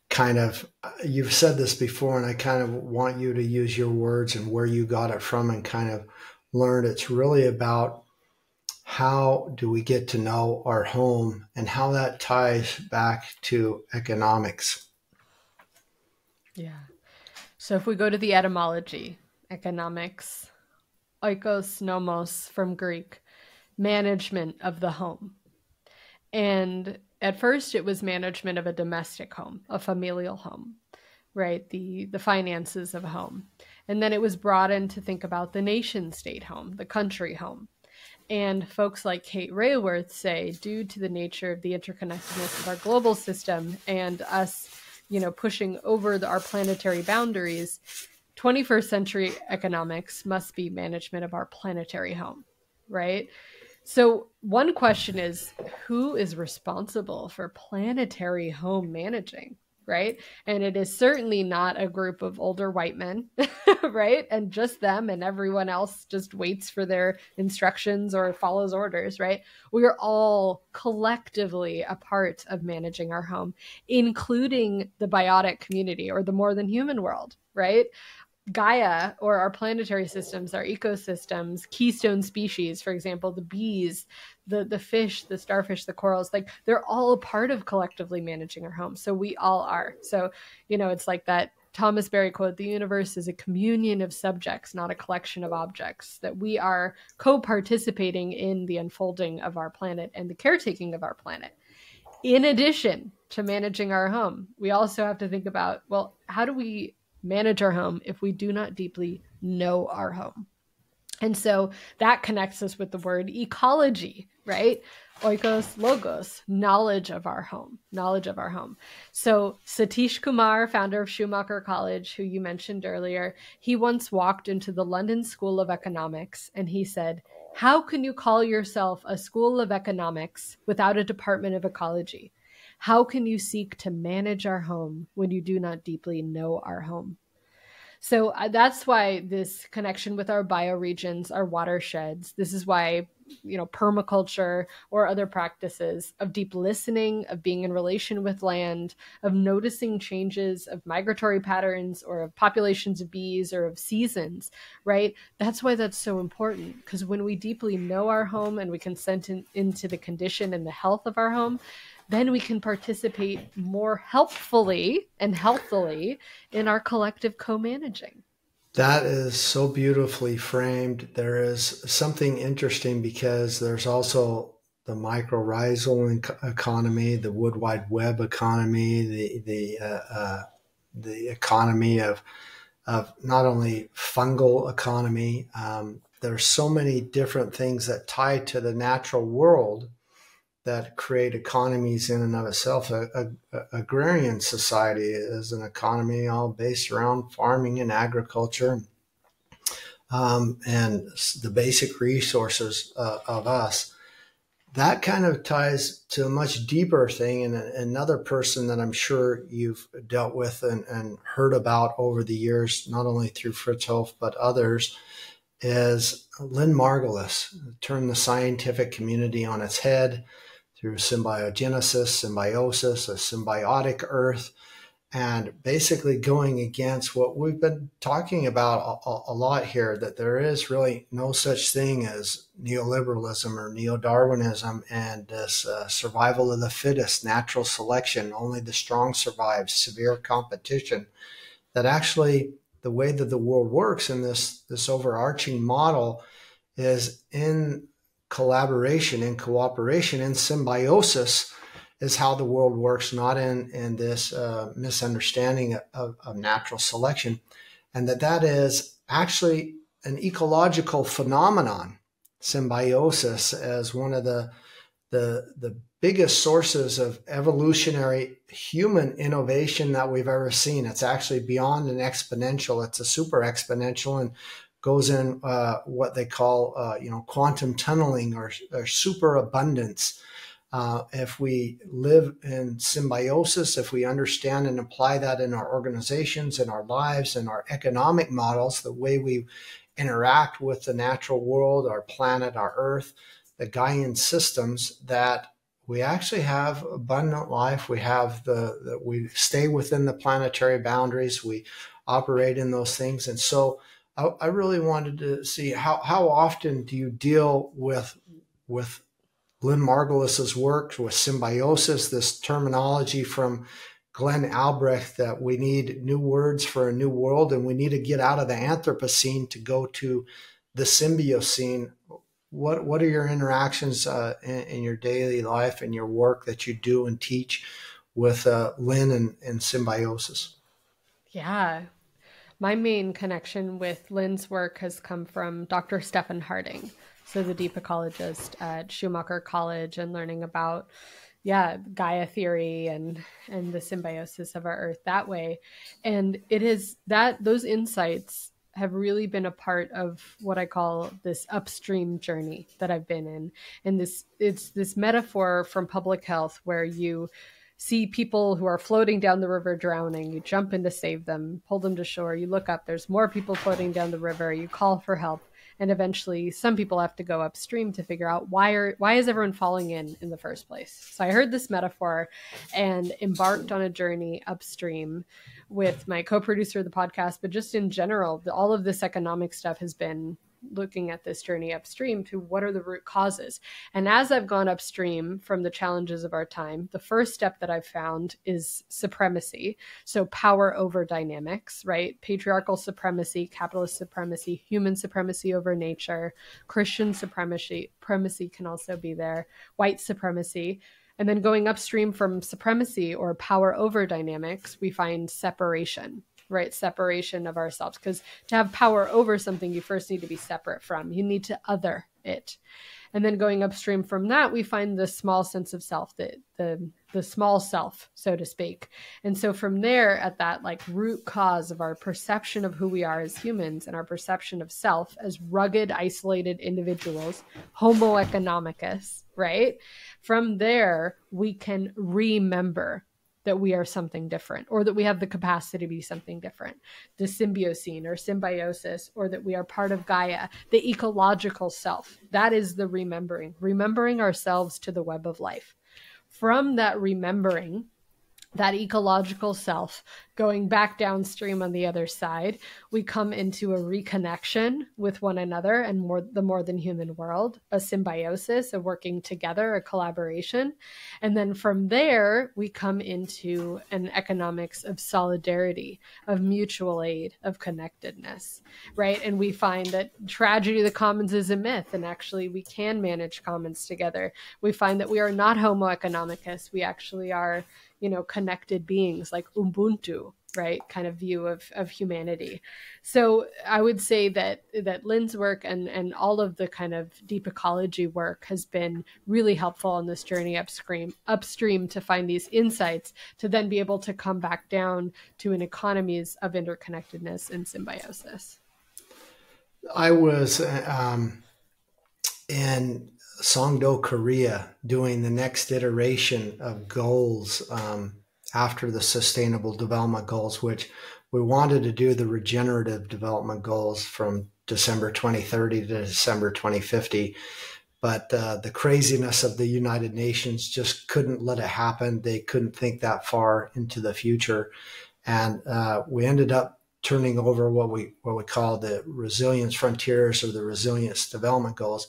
kind of you've said this before and I kind of want you to use your words and where you got it from and kind of learn it's really about how do we get to know our home and how that ties back to economics. Yeah. So if we go to the etymology, economics, oikos nomos from Greek, management of the home. And at first it was management of a domestic home, a familial home, right? The the finances of a home. And then it was brought in to think about the nation state home, the country home. And folks like Kate Raworth say, due to the nature of the interconnectedness of our global system and us, you know, pushing over the, our planetary boundaries, 21st century economics must be management of our planetary home, right? So, one question is who is responsible for planetary home managing? Right? And it is certainly not a group of older white men, [laughs] right? And just them and everyone else just waits for their instructions or follows orders, right? We are all collectively a part of managing our home, including the biotic community or the more than human world, right? Gaia or our planetary systems, our ecosystems, keystone species, for example, the bees, the the fish, the starfish, the corals, like they're all a part of collectively managing our home. So we all are. So, you know, it's like that Thomas Berry quote, the universe is a communion of subjects, not a collection of objects, that we are co-participating in the unfolding of our planet and the caretaking of our planet. In addition to managing our home, we also have to think about, well, how do we manage our home if we do not deeply know our home. And so that connects us with the word ecology, right? Oikos logos, knowledge of our home, knowledge of our home. So Satish Kumar, founder of Schumacher College, who you mentioned earlier, he once walked into the London School of Economics and he said, How can you call yourself a school of economics without a department of ecology? How can you seek to manage our home when you do not deeply know our home? So uh, that's why this connection with our bioregions, our watersheds, this is why, you know, permaculture or other practices of deep listening, of being in relation with land, of noticing changes of migratory patterns or of populations of bees or of seasons, right? That's why that's so important. Because when we deeply know our home and we consent in, into the condition and the health of our home, then we can participate more helpfully and healthily in our collective co-managing. That is so beautifully framed. There is something interesting because there's also the mycorrhizal economy, the Wood Wide Web economy, the the uh, uh, the economy of of not only fungal economy. Um, there's so many different things that tie to the natural world that create economies in and of itself. A, a, a, agrarian society is an economy all based around farming and agriculture um, and the basic resources uh, of us. That kind of ties to a much deeper thing. And another person that I'm sure you've dealt with and, and heard about over the years, not only through Fritjof, but others, is Lynn Margulis. Turned the scientific community on its head through symbiogenesis, symbiosis, a symbiotic earth, and basically going against what we've been talking about a, a, lot here that there is really no such thing as neoliberalism or neo Darwinism and this uh, survival of the fittest, natural selection, only the strong survive, severe competition. That actually, the way that the world works in this, this overarching model is in collaboration and cooperation and symbiosis is how the world works, not in, in this uh, misunderstanding of, of natural selection. And that that is actually an ecological phenomenon, symbiosis as one of the, the, the biggest sources of evolutionary human innovation that we've ever seen. It's actually beyond an exponential. It's a super exponential. And goes in uh, what they call, uh, you know, quantum tunneling or, or superabundance. Uh, if we live in symbiosis, if we understand and apply that in our organizations, in our lives, in our economic models, the way we interact with the natural world, our planet, our earth, the Gaian systems, that we actually have abundant life. We have the, the we stay within the planetary boundaries. We operate in those things, and so I, I really wanted to see how, how often do you deal with with Lynn Margulis's work with symbiosis, this terminology from Glenn Albrecht that we need new words for a new world and we need to get out of the Anthropocene to go to the Symbiocene. What what are your interactions uh, in, in, your daily life and your work that you do and teach with uh, Lynn and, and symbiosis? Yeah, my main connection with Lynn's work has come from Dr. Stephen Harding, so the deep ecologist at Schumacher College, and learning about yeah gaia theory and and the symbiosis of our earth that way and it is that those insights have really been a part of what i call this upstream journey that i've been in and this it's this metaphor from public health where you see people who are floating down the river drowning. You jump in to save them pull them to shore. You look up. There's more people floating down the river. You call for help. And eventually some people have to go upstream to figure out why are why is everyone falling in in the first place? So i heard this metaphor and embarked on a journey upstream with my co-producer of the podcast. But just in general all of this economic stuff has been looking at this journey upstream to what are the root causes. And as I've gone upstream from the challenges of our time, the first step that I've found is supremacy. So power over dynamics, right? Patriarchal supremacy, capitalist supremacy, human supremacy over nature, Christian supremacy, supremacy can also be there, white supremacy. And then going upstream from supremacy or power over dynamics, we find separation right separation of ourselves because to have power over something you first need to be separate from. You need to other it. And then going upstream from that we find the small sense of self the the the small self so to speak. And so from there at that like root cause of our perception of who we are as humans and our perception of self as rugged isolated individuals homo economicus right? From there we can remember that we are something different or that we have the capacity to be something different. The symbiocene or symbiosis or that we are part of gaia the ecological self. That is the remembering remembering ourselves to the web of life. From that remembering that ecological self going back downstream on the other side. We come into a reconnection with one another and more the more than human world a symbiosis a working together a collaboration. And then from there we come into an economics of solidarity of mutual aid of connectedness right? And we find that tragedy of the commons is a myth and actually we can manage commons together. We find that we are not homo economicus we actually are you know connected beings like ubuntu right? Kind of view of of humanity. So i would say that that lynn's work and and all of the kind of deep ecology work has been really helpful on this journey upstream upstream to find these insights to then be able to come back down to an economies of interconnectedness and symbiosis. I was um in Songdo, Korea, doing the next iteration of goals um, after the Sustainable Development Goals, which we wanted to do the regenerative development goals from December 2030 to December 2050. But uh, the craziness of the United Nations just couldn't let it happen. They couldn't think that far into the future. And uh, we ended up turning over what we what we call the resilience frontiers or the resilience development goals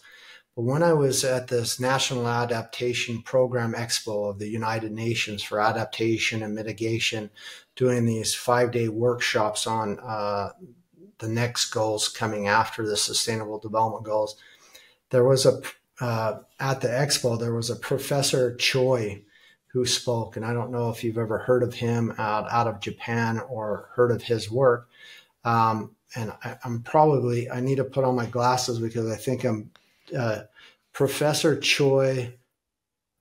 but when I was at this National Adaptation Program Expo of the United Nations for Adaptation and Mitigation, doing these five day workshops on uh, the next goals coming after the Sustainable Development Goals, there was a uh, at the expo there was a Professor Choi who spoke, and I don't know if you've ever heard of him out out of Japan or heard of his work. Um, and I, am probably I need to put on my glasses because I think I'm uh, Professor Choi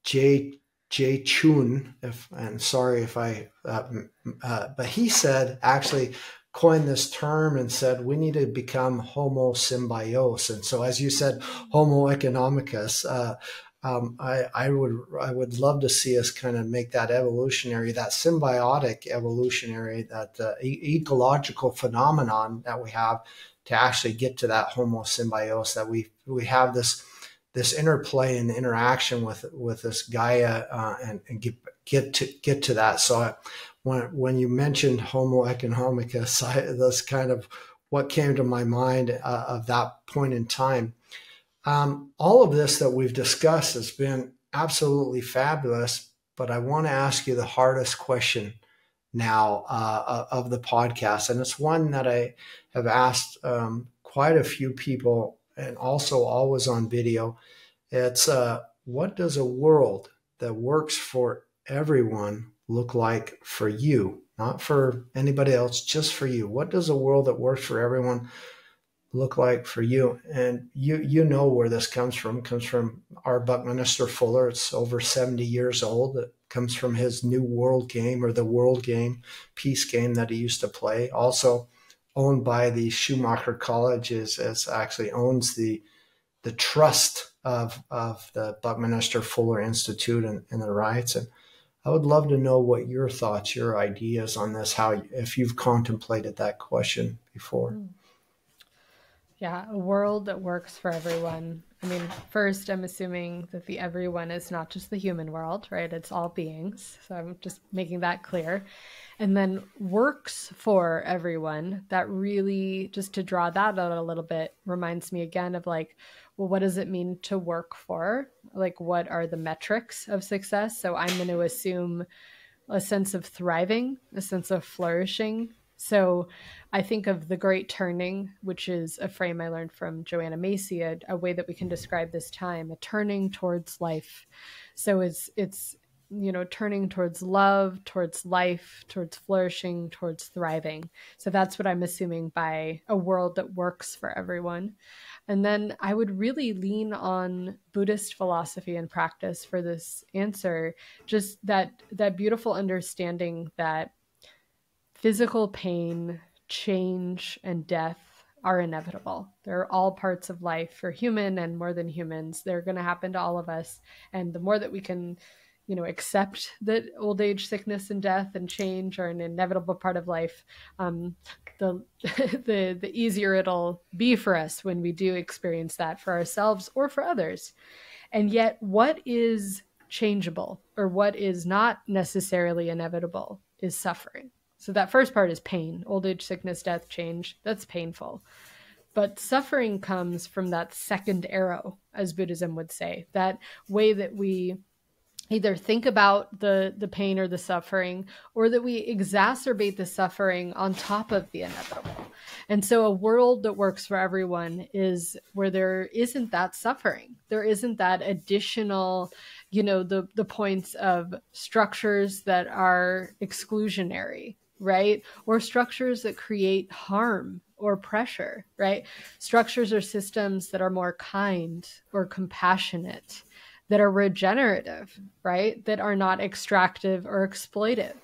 J. J. Chun, if I'm sorry if I, uh, uh, but he said actually coined this term and said we need to become Homo symbios, and so as you said, Homo economicus. Uh, um, I, I would I would love to see us kind of make that evolutionary, that symbiotic evolutionary, that uh, e- ecological phenomenon that we have to actually get to that Homo symbios. That we we have this this interplay and interaction with with this Gaia uh, and, and, get get to get to that. So I, when when you mentioned Homo economicus, [laughs] I, that's kind of what came to my mind uh, of that point in time. Um, all of this that we've discussed has been absolutely fabulous, but I want to ask you the hardest question now uh, of the podcast, and it's one that I have asked um, quite a few people and also always on video. It's uh, what does a world that works for everyone look like for you? Not for anybody else, just for you. What does a world that works for everyone look like for you? And you you know where this comes from. It comes from our Buckminster Fuller. It's over 70 years old. It comes from his new world game or the world game, peace game that he used to play. Also owned by the Schumacher College is, is actually owns the the trust of of the Buckminster Fuller Institute and, and the rights. And I would love to know what your thoughts, your ideas on this, how if you've contemplated that question before. Hmm. Yeah, a world that works for everyone. I mean, first, I'm assuming that the everyone is not just the human world, right? It's all beings. So I'm just making that clear. And then works for everyone. That really, just to draw that out a little bit, reminds me again of like, well, what does it mean to work for? Like, what are the metrics of success? So I'm going to assume a sense of thriving, a sense of flourishing, so I think of the great turning, which is a frame I learned from Joanna Macy, a, a, way that we can describe this time, a turning towards life. So it's it's you know turning towards love, towards life, towards flourishing, towards thriving. So that's what I'm assuming by a world that works for everyone. And then I would really lean on Buddhist philosophy and practice for this answer, just that that beautiful understanding that physical pain, change, and death are inevitable. They're all parts of life for human and more than humans. They're going to happen to all of us. And the more that we can, you know, accept that old age, sickness, and death and change are an inevitable part of life, um, the [laughs] the the easier it'll be for us when we do experience that for ourselves or for others. And yet, what is changeable or what is not necessarily inevitable is suffering. So that first part is pain, old age, sickness, death, change. That's painful. But suffering comes from that second arrow, as Buddhism would say, that way that we either think about the the pain or the suffering or that we exacerbate the suffering on top of the inevitable and so a world that works for everyone is where there isn't that suffering there isn't that additional you know the the points of structures that are exclusionary right? Or structures that create harm or pressure, right? Structures or systems that are more kind or compassionate, that are regenerative, right? That are not extractive or exploitive,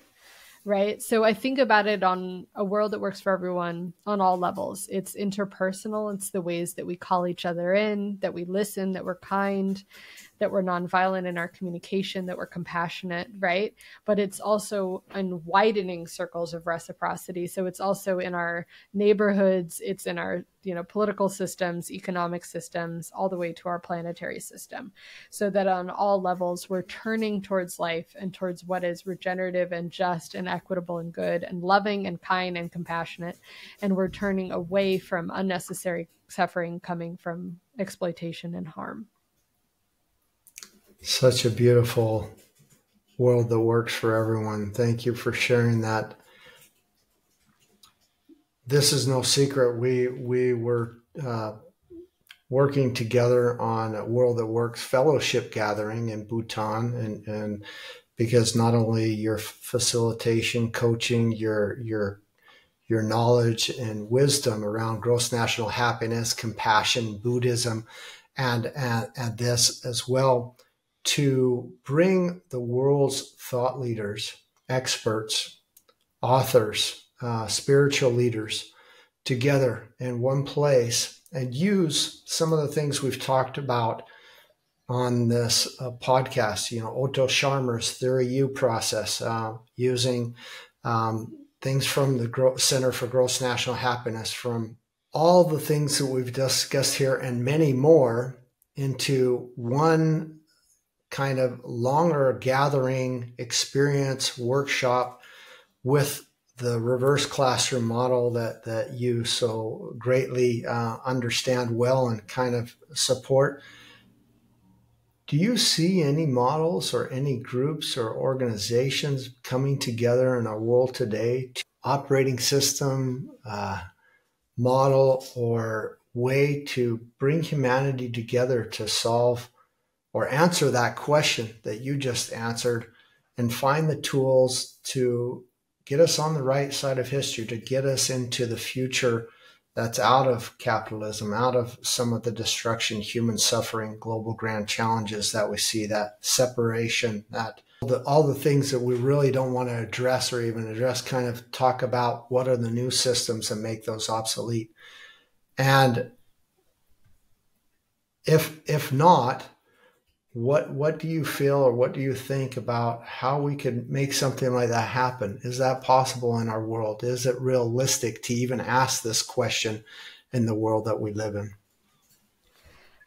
right? So I think about it on a world that works for everyone on all levels. It's interpersonal, it's the ways that we call each other in, that we listen, that we're kind, that we're nonviolent in our communication, that we're compassionate, right? But it's also in widening circles of reciprocity. So it's also in our neighborhoods, it's in our you know political systems, economic systems, all the way to our planetary system. So that on all levels we're turning towards life and towards what is regenerative and just and equitable and good and loving and kind and compassionate. And we're turning away from unnecessary suffering coming from exploitation and harm. Such a beautiful world that works for everyone. Thank you for sharing that. This is no secret. We we were uh, working together on a World That Works fellowship gathering in Bhutan, and and because not only your facilitation, coaching, your your your knowledge and wisdom around gross national happiness, compassion, Buddhism, and and, and this as well to bring the world's thought leaders, experts, authors, uh, spiritual leaders together in one place and use some of the things we've talked about on this uh, podcast. You know, Otto Scharmer's Theory U process, uh, using um, things from the Center for Gross National Happiness, from all the things that we've discussed here and many more into one kind of longer gathering experience workshop with the reverse classroom model that that you so greatly uh, understand well and kind of support. Do you see any models or any groups or organizations coming together in our world today? Operating system, uh, model or way to bring humanity together to solve or answer that question that you just answered and find the tools to get us on the right side of history, to get us into the future that's out of capitalism, out of some of the destruction, human suffering, global grand challenges that we see, that separation, that the, all the things that we really don't want to address or even address, kind of talk about what are the new systems that make those obsolete. And if if not, what what do you feel or what do you think about how we could make something like that happen? Is that possible in our world? Is it realistic to even ask this question in the world that we live in?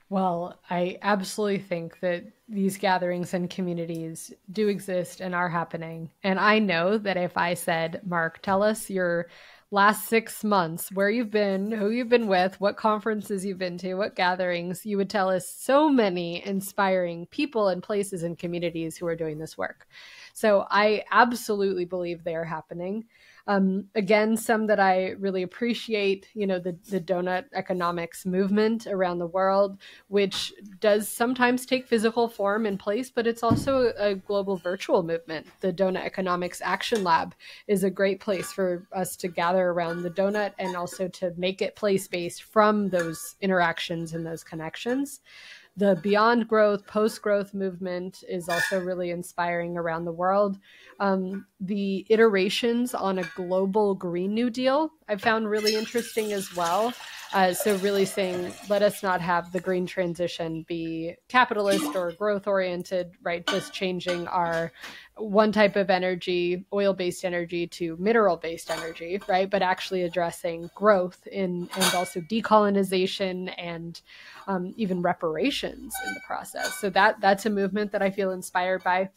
Well, I absolutely think that these gatherings and communities do exist and are happening. And I know that if I said, Marc, tell us your last six months, where you've been, who you've been with, what conferences you've been to, what gatherings, you would tell us so many inspiring people and places and communities who are doing this work. So I absolutely believe they are happening. Um, again, some that I really appreciate, you know, the, the doughnut economics movement around the world, which does sometimes take physical form in place, but it's also a global virtual movement. The Doughnut Economics Action Lab is a great place for us to gather around the donut and also to make it place based from those interactions and those connections the beyond growth, post growth movement is also really inspiring around the world. Um, the iterations on a global Green New Deal I found really interesting as well. Uh, so, really saying, let us not have the green transition be capitalist or growth oriented, right? Just changing our one type of energy, oil based energy, to mineral based energy, right? But actually addressing growth in and also decolonization and um, even reparations in the process. So that that's a movement that I feel inspired by.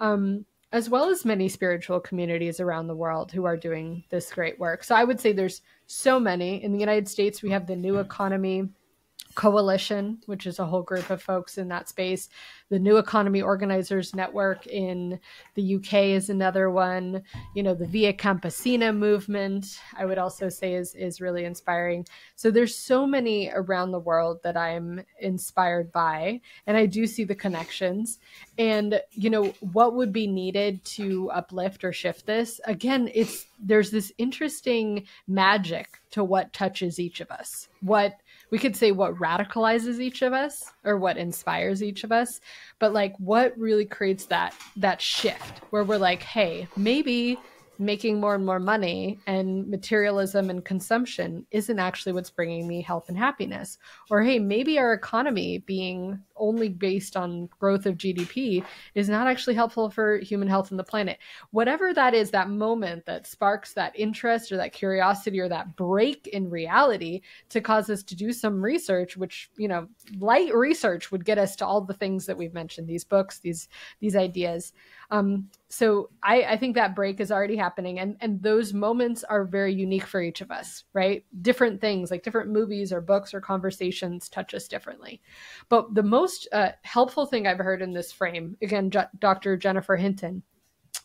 Um, as well as many spiritual communities around the world who are doing this great work. So I would say there's so many. In the United States, we have the New mm. Economy Coalition, which is a whole group of folks in that space. The New Economy Organizers Network in the UK is another one. You know, the Via Campesina movement, I would also say is is really inspiring. So there's so many around the world that I'm inspired by, and I do see the connections. And you know, what would be needed to uplift or shift this? Again, it's there's this interesting magic to what touches each of us. What we could say what radicalizes each of us or what inspires each of us but like what really creates that that shift where we're like hey maybe making more and more money and materialism and consumption isn't actually what's bringing me health and happiness. Or, hey, maybe our economy being only based on growth of GDP is not actually helpful for human health and the planet. Whatever that is, that moment that sparks that interest or that curiosity or that break in reality to cause us to do some research, which, you know, light research would get us to all the things that we've mentioned, these books, these, these ideas. Um, so I, I think that break is already happening, and and those moments are very unique for each of us, right? Different things like different movies or books or conversations touch us differently. But the most uh, helpful thing I've heard in this frame, again, J- Dr. Jennifer Hinton,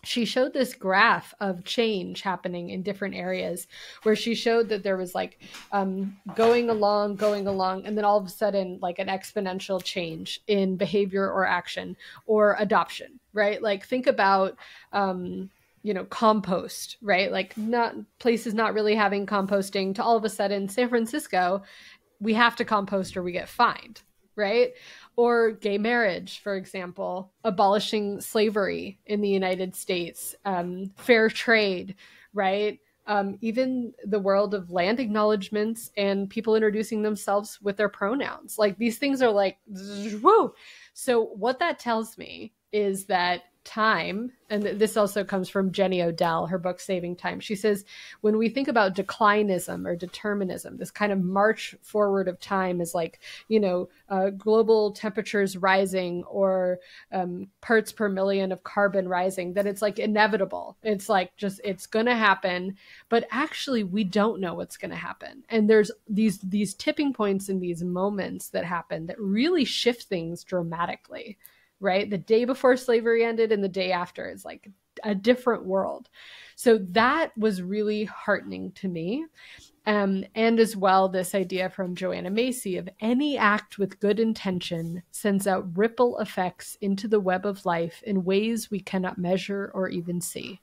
she showed this graph of change happening in different areas where she showed that there was like um, going along going along and then all of a sudden like an exponential change in behavior or action or adoption right like think about um, you know compost right like not places not really having composting to all of a sudden san francisco we have to compost or we get fined right or gay marriage, for example, abolishing slavery in the United States, um, fair trade, right? Um, even the world of land acknowledgments and people introducing themselves with their pronouns. Like these things are like, [laughs] woo. So, what that tells me is that time, and this also comes from Jenny Odell, her book Saving Time. She says, when we think about declinism or determinism, this kind of march forward of time is like, you know, uh, global temperatures rising or um, parts per million of carbon rising, that it's like inevitable. It's like just, it's going to happen. But actually, we don't know what's going to happen. And there's these, these tipping points and these moments that happen that really shift things dramatically right? The day before slavery ended and the day after is like a different world. So that was really heartening to me. Um, and as well, this idea from Joanna Macy of any act with good intention sends out ripple effects into the web of life in ways we cannot measure or even see.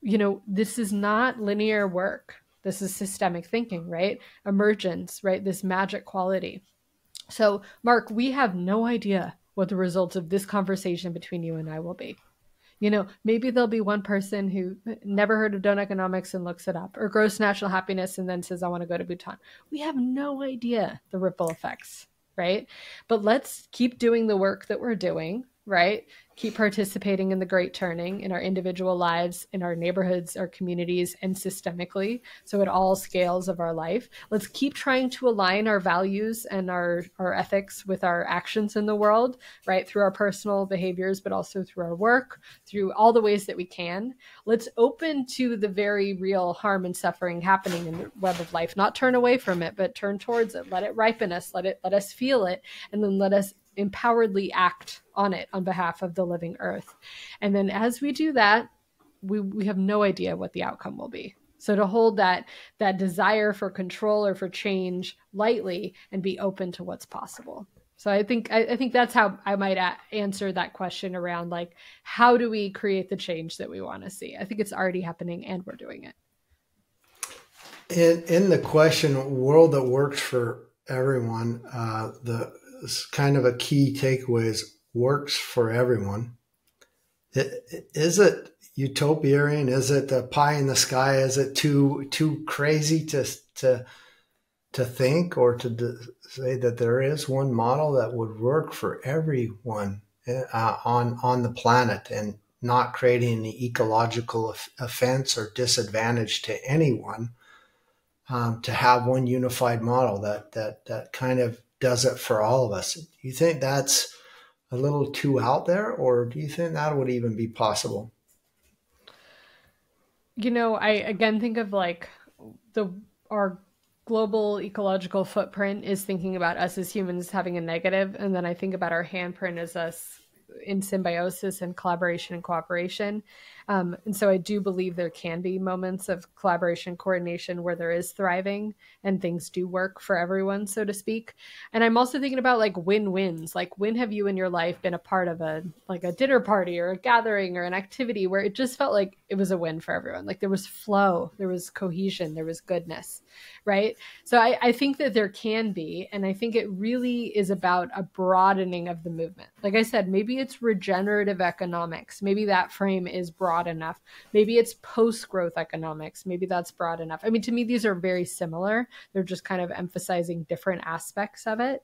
You know, this is not linear work. This is systemic thinking, right? Emergence, right? This magic quality. So, Marc, we have no idea what the results of this conversation between you and I will be. You know, maybe there'll be one person who never heard of doughnut economics and looks it up, or gross national happiness and then says, I want to go to Bhutan. We have no idea the ripple effects, right? But let's keep doing the work that we're doing, right? keep participating in the great turning in our individual lives, in our neighborhoods, our communities, and systemically. So at all scales of our life. Let's keep trying to align our values and our, our ethics with our actions in the world, right? Through our personal behaviors, but also through our work, through all the ways that we can. Let's open to the very real harm and suffering happening in the web of life, not turn away from it, but turn towards it. Let it ripen us, let it let us feel it, and then let us empoweredly act on it on behalf of the living earth. And then as we do that, we, we have no idea what the outcome will be. So to hold that that desire for control or for change lightly and be open to what's possible. So I think I, I think that's how I might a- answer that question around like how do we create the change that we want to see? I think it's already happening and we're doing it. In in the question, world that works for everyone, uh, the kind of a key takeaway is works for everyone. It, is it utopian? Is it a pie in the sky? Is it too too crazy to to to think or to say that there is one model that would work for everyone uh, on on the planet and not creating an ecological offense or disadvantage to anyone? Um, to have one unified model that that that kind of does it for all of us. Do you think that's a little too out there, or do you think that would even be possible? You know, I again think of like the our global ecological footprint is thinking about us as humans having a negative, and then I think about our handprint as us in symbiosis and collaboration and cooperation. Um, and so I do believe there can be moments of collaboration, coordination where there is thriving and things do work for everyone, so to speak. And I'm also thinking about like win-wins. Like when have you in your life been a part of a like a dinner party or a gathering or an activity where it just felt like it was a win for everyone? Like there was flow, there was cohesion, there was goodness, right? So I, I think that there can be, and I think it really is about a broadening of the movement. Like I said, maybe it's regenerative economics. Maybe that frame is broad broad enough. Maybe it's post growth economics. Maybe that's broad enough. I mean, to me, these are very similar. They're just kind of emphasizing different aspects of it.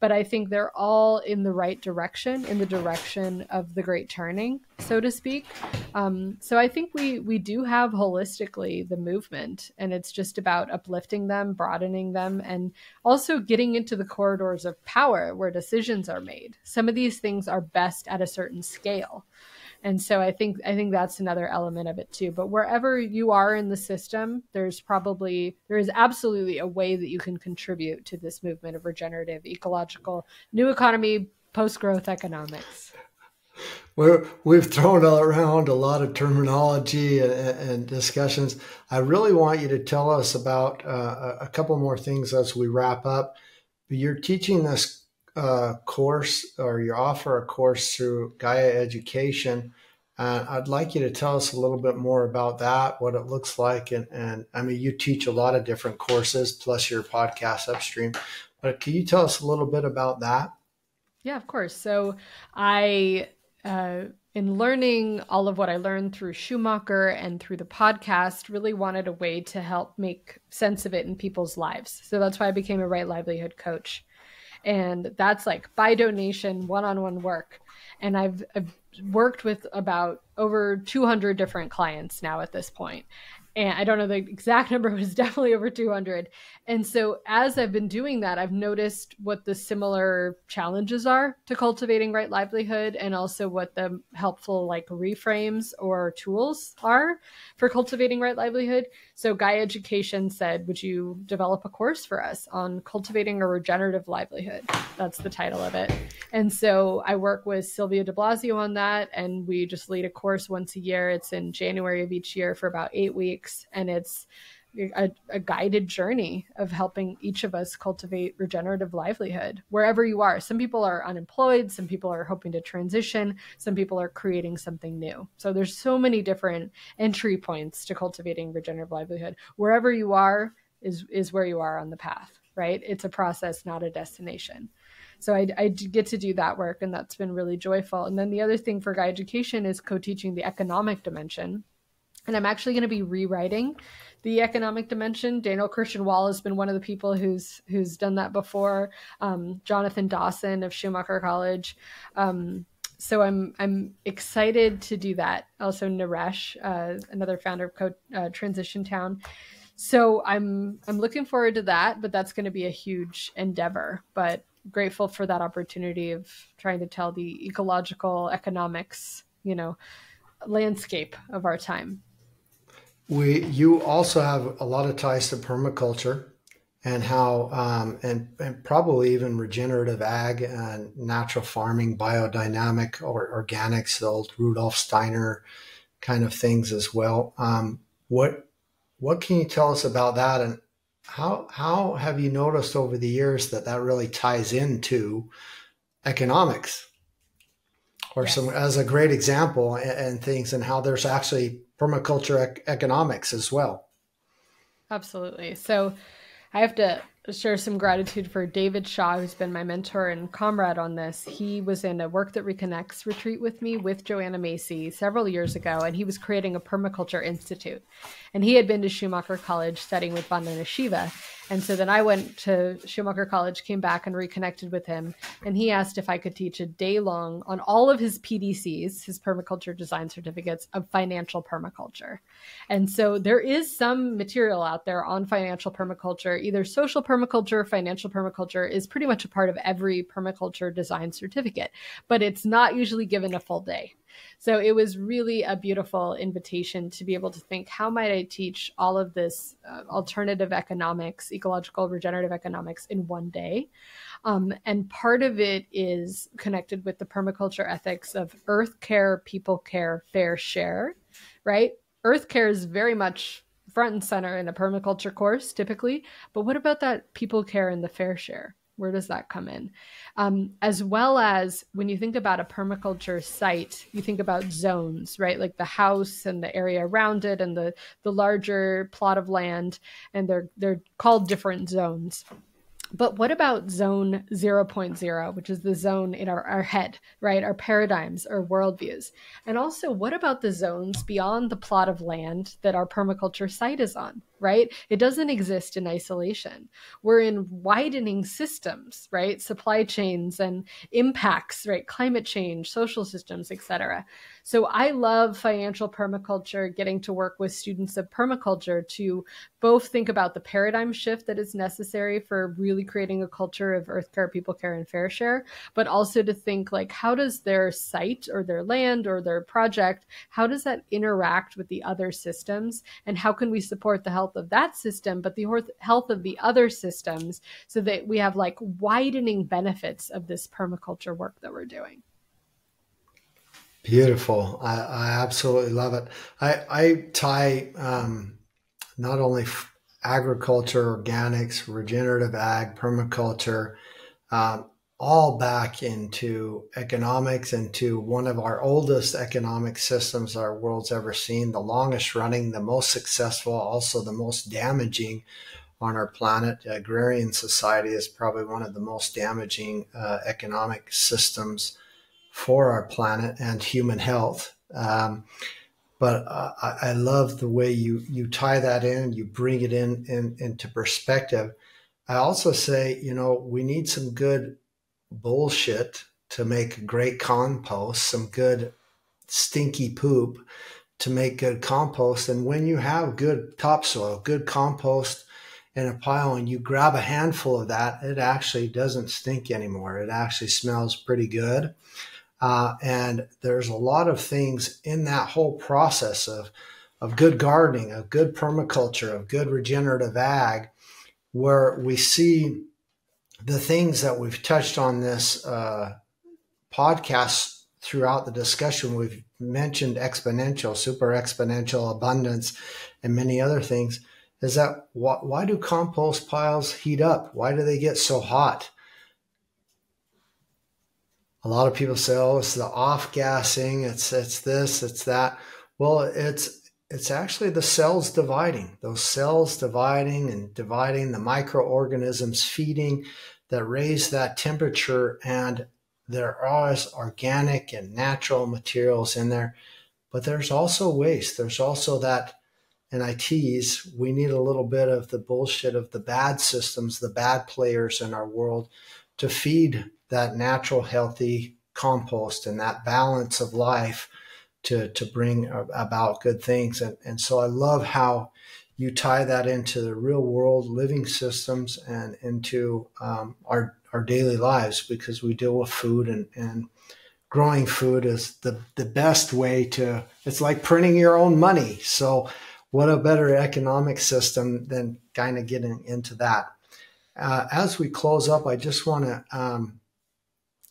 But I think they're all in the right direction, in the direction of the great turning, so to speak. Um, so I think we we do have holistically the movement, and it's just about uplifting them, broadening them, and also getting into the corridors of power where decisions are made. Some of these things are best at a certain scale and so i think i think that's another element of it too but wherever you are in the system there's probably there is absolutely a way that you can contribute to this movement of regenerative ecological new economy post growth economics we're, we've thrown around a lot of terminology and, and, discussions. I really want you to tell us about uh, a couple more things as we wrap up. You're teaching this uh, course or you offer a course through Gaia Education. Uh, I'd like you to tell us a little bit more about that, what it looks like. And, and I mean, you teach a lot of different courses plus your podcast upstream. But can you tell us a little bit about that? Yeah, of course. So I, uh, in learning all of what I learned through Schumacher and through the podcast, really wanted a way to help make sense of it in people's lives. So that's why I became a right livelihood coach and that's like by donation one-on-one work and I've, I've worked with about over 200 different clients now at this point and I don't know the exact [laughs] number, but it's definitely over 200. And so as I've been doing that, I've noticed what the similar challenges are to cultivating right livelihood and also what the helpful like reframes or tools are for cultivating right livelihood. So Gaia Education said, would you develop a course for us on cultivating a regenerative livelihood? That's the title of it. And so I work with Sylvia de Blasio on that and we just lead a course once a year. It's in January of each year for about eight weeks weeks and it's a, a, guided journey of helping each of us cultivate regenerative livelihood wherever you are. Some people are unemployed, some people are hoping to transition, some people are creating something new. So there's so many different entry points to cultivating regenerative livelihood. Wherever you are is is where you are on the path, right? It's a process, not a destination. So I, I get to do that work, and that's been really joyful. And then the other thing for Gaia Education is co-teaching the economic dimension. And I'm actually going to be rewriting the economic dimension. Daniel Christian Wahl has been one of the people who's who's done that before. Um, Jonathan Dawson of Schumacher College. Um, so I'm I'm excited to do that. Also Naresh, uh, another founder of uh, Transition Town. So I'm I'm looking forward to that, but that's going to be a huge endeavor. But grateful for that opportunity of trying to tell the ecological economics, you know, landscape of our time. We you also have a lot of ties to permaculture and how um, and and probably even regenerative ag and natural farming, biodynamic or organics, the old Rudolf Steiner kind of things as well. Um, what what can you tell us about that, and how how have you noticed over the years that that really ties into economics? Or yes. some as a great example and, and things, and how there's actually permaculture ec- economics as well. Absolutely. So I have to share some gratitude for David Shaw, who's been my mentor and comrade on this. He was in a Work That Reconnects retreat with me with Joanna Macy several years ago, and he was creating a permaculture institute. And he had been to Schumacher College studying with Vandana Shiva. And so then I went to Schumacher College, came back and reconnected with him. And he asked if I could teach a day long on all of his PDCs, his permaculture design certificates of financial permaculture. And so there is some material out there on financial permaculture, either social permaculture, financial permaculture is pretty much a part of every permaculture design certificate, but it's not usually given a full day. So it was really a beautiful invitation to be able to think how might I teach all of this uh, alternative economics, ecological regenerative economics in one day. Um, and part of it is connected with the permaculture ethics of earth care, people care, fair share, right? Earth care is very much front and center in a permaculture course typically, but what about that people care and the fair share? Where does that come in? Um, as well as when you think about a permaculture site, you think about zones, right? Like the house and the area around it, and the the larger plot of land, and they're they're called different zones. But what about zone 0.0, which is the zone in our, our head, right? Our paradigms, our worldviews. And also, what about the zones beyond the plot of land that our permaculture site is on? Right? It doesn't exist in isolation. We're in widening systems, right? Supply chains and impacts, right? Climate change, social systems, etc. So I love financial permaculture, getting to work with students of permaculture to both think about the paradigm shift that is necessary for really creating a culture of earth care, people care, and fair share, but also to think like how does their site or their land or their project, how does that interact with the other systems and how can we support the health health of that system, but the health of the other systems so that we have like widening benefits of this permaculture work that we're doing. Beautiful. I, I absolutely love it. I, I tie um, not only agriculture, organics, regenerative ag, permaculture, um, all back into economics, into one of our oldest economic systems our world's ever seen, the longest running, the most successful, also the most damaging on our planet. Agrarian society is probably one of the most damaging uh, economic systems for our planet and human health. Um, but uh, I, love the way you you tie that in, you bring it in, in into perspective. I also say, you know, we need some good bullshit to make great compost, some good stinky poop to make good compost. And when you have good topsoil, good compost in a pile, and you grab a handful of that, it actually doesn't stink anymore. It actually smells pretty good. Uh, and there's a lot of things in that whole process of, of good gardening, of good permaculture, of good regenerative ag, where we see the things that we've touched on this uh, podcast throughout the discussion, we've mentioned exponential, super exponential abundance, and many other things. is that why, why do compost piles heat up? Why do they get so hot? A lot of people say, "Oh, it's the off gassing. It's it's this. It's that." Well, it's it's actually the cells dividing. Those cells dividing and dividing the microorganisms feeding that raise that temperature, and there are organic and natural materials in there. But there's also waste. There's also that and I tease, we need a little bit of the bullshit of the bad systems, the bad players in our world to feed that natural, healthy compost and that balance of life to, to bring about good things. And, and so I love how you tie that into the real world living systems and into um, our, our daily lives because we deal with food and, and growing food is the, the best way to, it's like printing your own money. So what a better economic system than kind of getting into that. Uh, as we close up, I just want to um,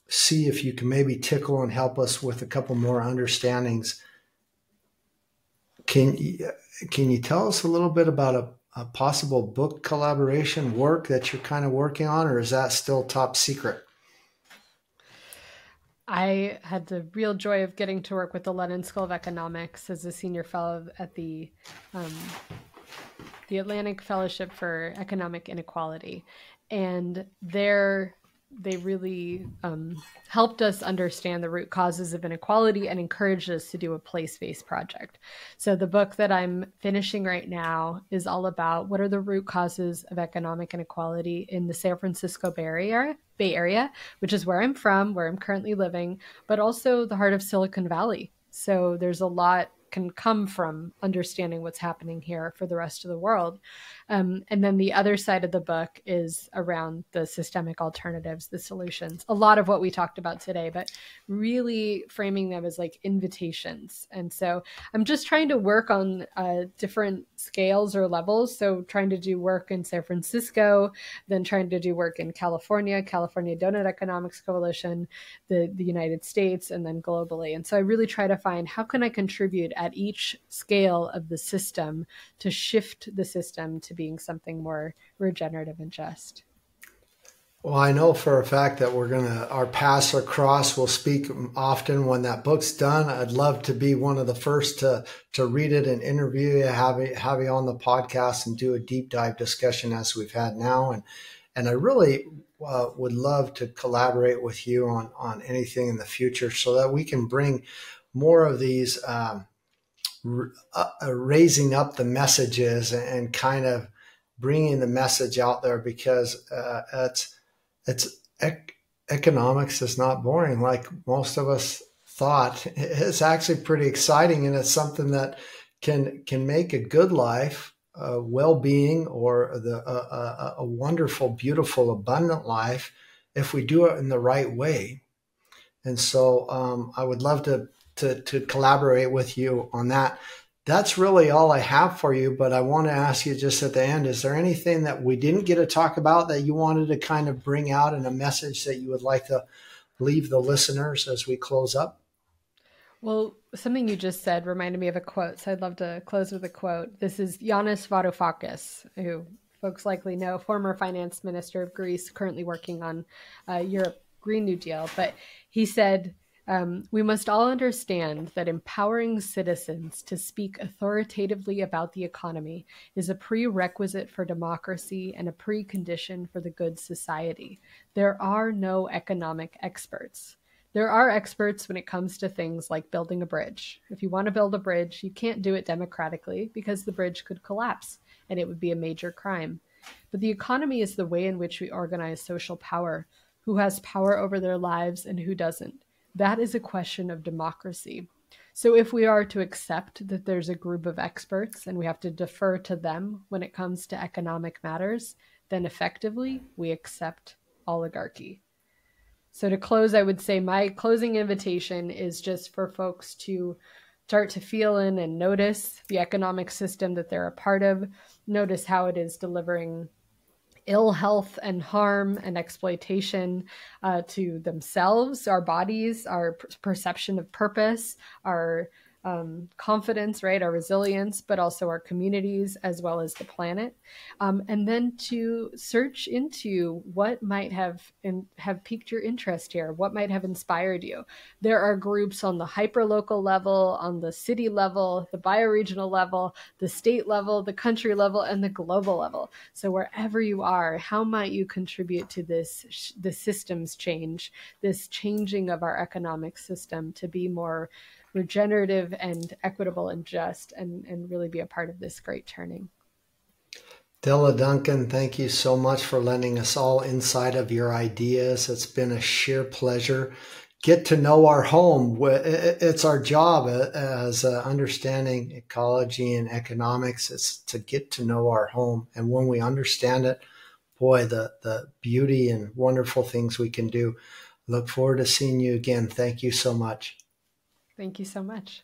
see if you can maybe tickle and help us with a couple more understandings. Can you, can you tell us a little bit about a, a possible book collaboration work that you're kind of working on, or is that still top secret? I had the real joy of getting to work with the London School of Economics as a senior fellow at the um, the Atlantic Fellowship for Economic Inequality, and there they really um, helped us understand the root causes of inequality and encouraged us to do a place-based project. So the book that I'm finishing right now is all about what are the root causes of economic inequality in the San Francisco Bay Area, Bay Area, which is where I'm from, where I'm currently living, but also the heart of Silicon Valley. So there's a lot can come from understanding what's happening here for the rest of the world. Um, and then the other side of the book is around the systemic alternatives, the solutions. A lot of what we talked about today, but really framing them as like invitations. And so I'm just trying to work on uh, different scales or levels. So trying to do work in San Francisco, then trying to do work in California, California Doughnut Economics Coalition, the, the United States, and then globally. And so I really try to find how can I contribute at each scale of the system to shift the system to being something more regenerative and just. Well, I know for a fact that we're gonna our paths across. We'll speak often when that book's done. I'd love to be one of the first to to read it and interview you, have you, have you on the podcast, and do a deep dive discussion as we've had now. And and I really uh, would love to collaborate with you on on anything in the future, so that we can bring more of these um, uh, uh, raising up the messages and kind of bringing the message out there because uh, it's it's ec- economics is not boring like most of us thought. [laughs] It's actually pretty exciting and it's something that can can make a good life, a well-being, or the a, a wonderful, beautiful, abundant life if we do it in the right way. And so um, I would love to to, to collaborate with you on that. That's really all I have for you, but I want to ask you just at the end is there anything that we didn't get to talk about that you wanted to kind of bring out in a message that you would like to leave the listeners as we close up? Well, something you just said reminded me of a quote, so I'd love to close with a quote. This is Yanis Varoufakis, who folks likely know, former finance minister of Greece, currently working on uh, Europe Green New Deal. But he said, um, we must all understand that empowering citizens to speak authoritatively about the economy is a prerequisite for democracy and a precondition for the good society. There are no economic experts. There are experts when it comes to things like building a bridge. If you want to build a bridge, you can't do it democratically because the bridge could collapse and it would be a major crime. But the economy is the way in which we organize social power who has power over their lives and who doesn't that is a question of democracy. So, if we are to accept that there's a group of experts and we have to defer to them when it comes to economic matters, then effectively we accept oligarchy. So, to close, I would say my closing invitation is just for folks to start to feel in and notice the economic system that they're a part of, notice how it is delivering ill health and harm and exploitation uh, to themselves, our bodies, our per- perception of purpose, our um, confidence, right, our resilience, but also our communities as well as the planet, um, and then to search into what might have in, have piqued your interest here, what might have inspired you. There are groups on the hyperlocal level, on the city level, the bioregional level, the state level, the country level, and the global level. So wherever you are, how might you contribute to this the systems change, this changing of our economic system to be more regenerative and equitable and just and, and really be a part of this great turning. Della Duncan, thank you so much for lending us all inside of your ideas. It's been a sheer pleasure. Get to know our home. It's our job uh, as uh, understanding ecology and economics. It's to get to know our home. And when we understand it, boy, the, the beauty and wonderful things we can do. Look forward to seeing you again. Thank you so much. Thank you so much.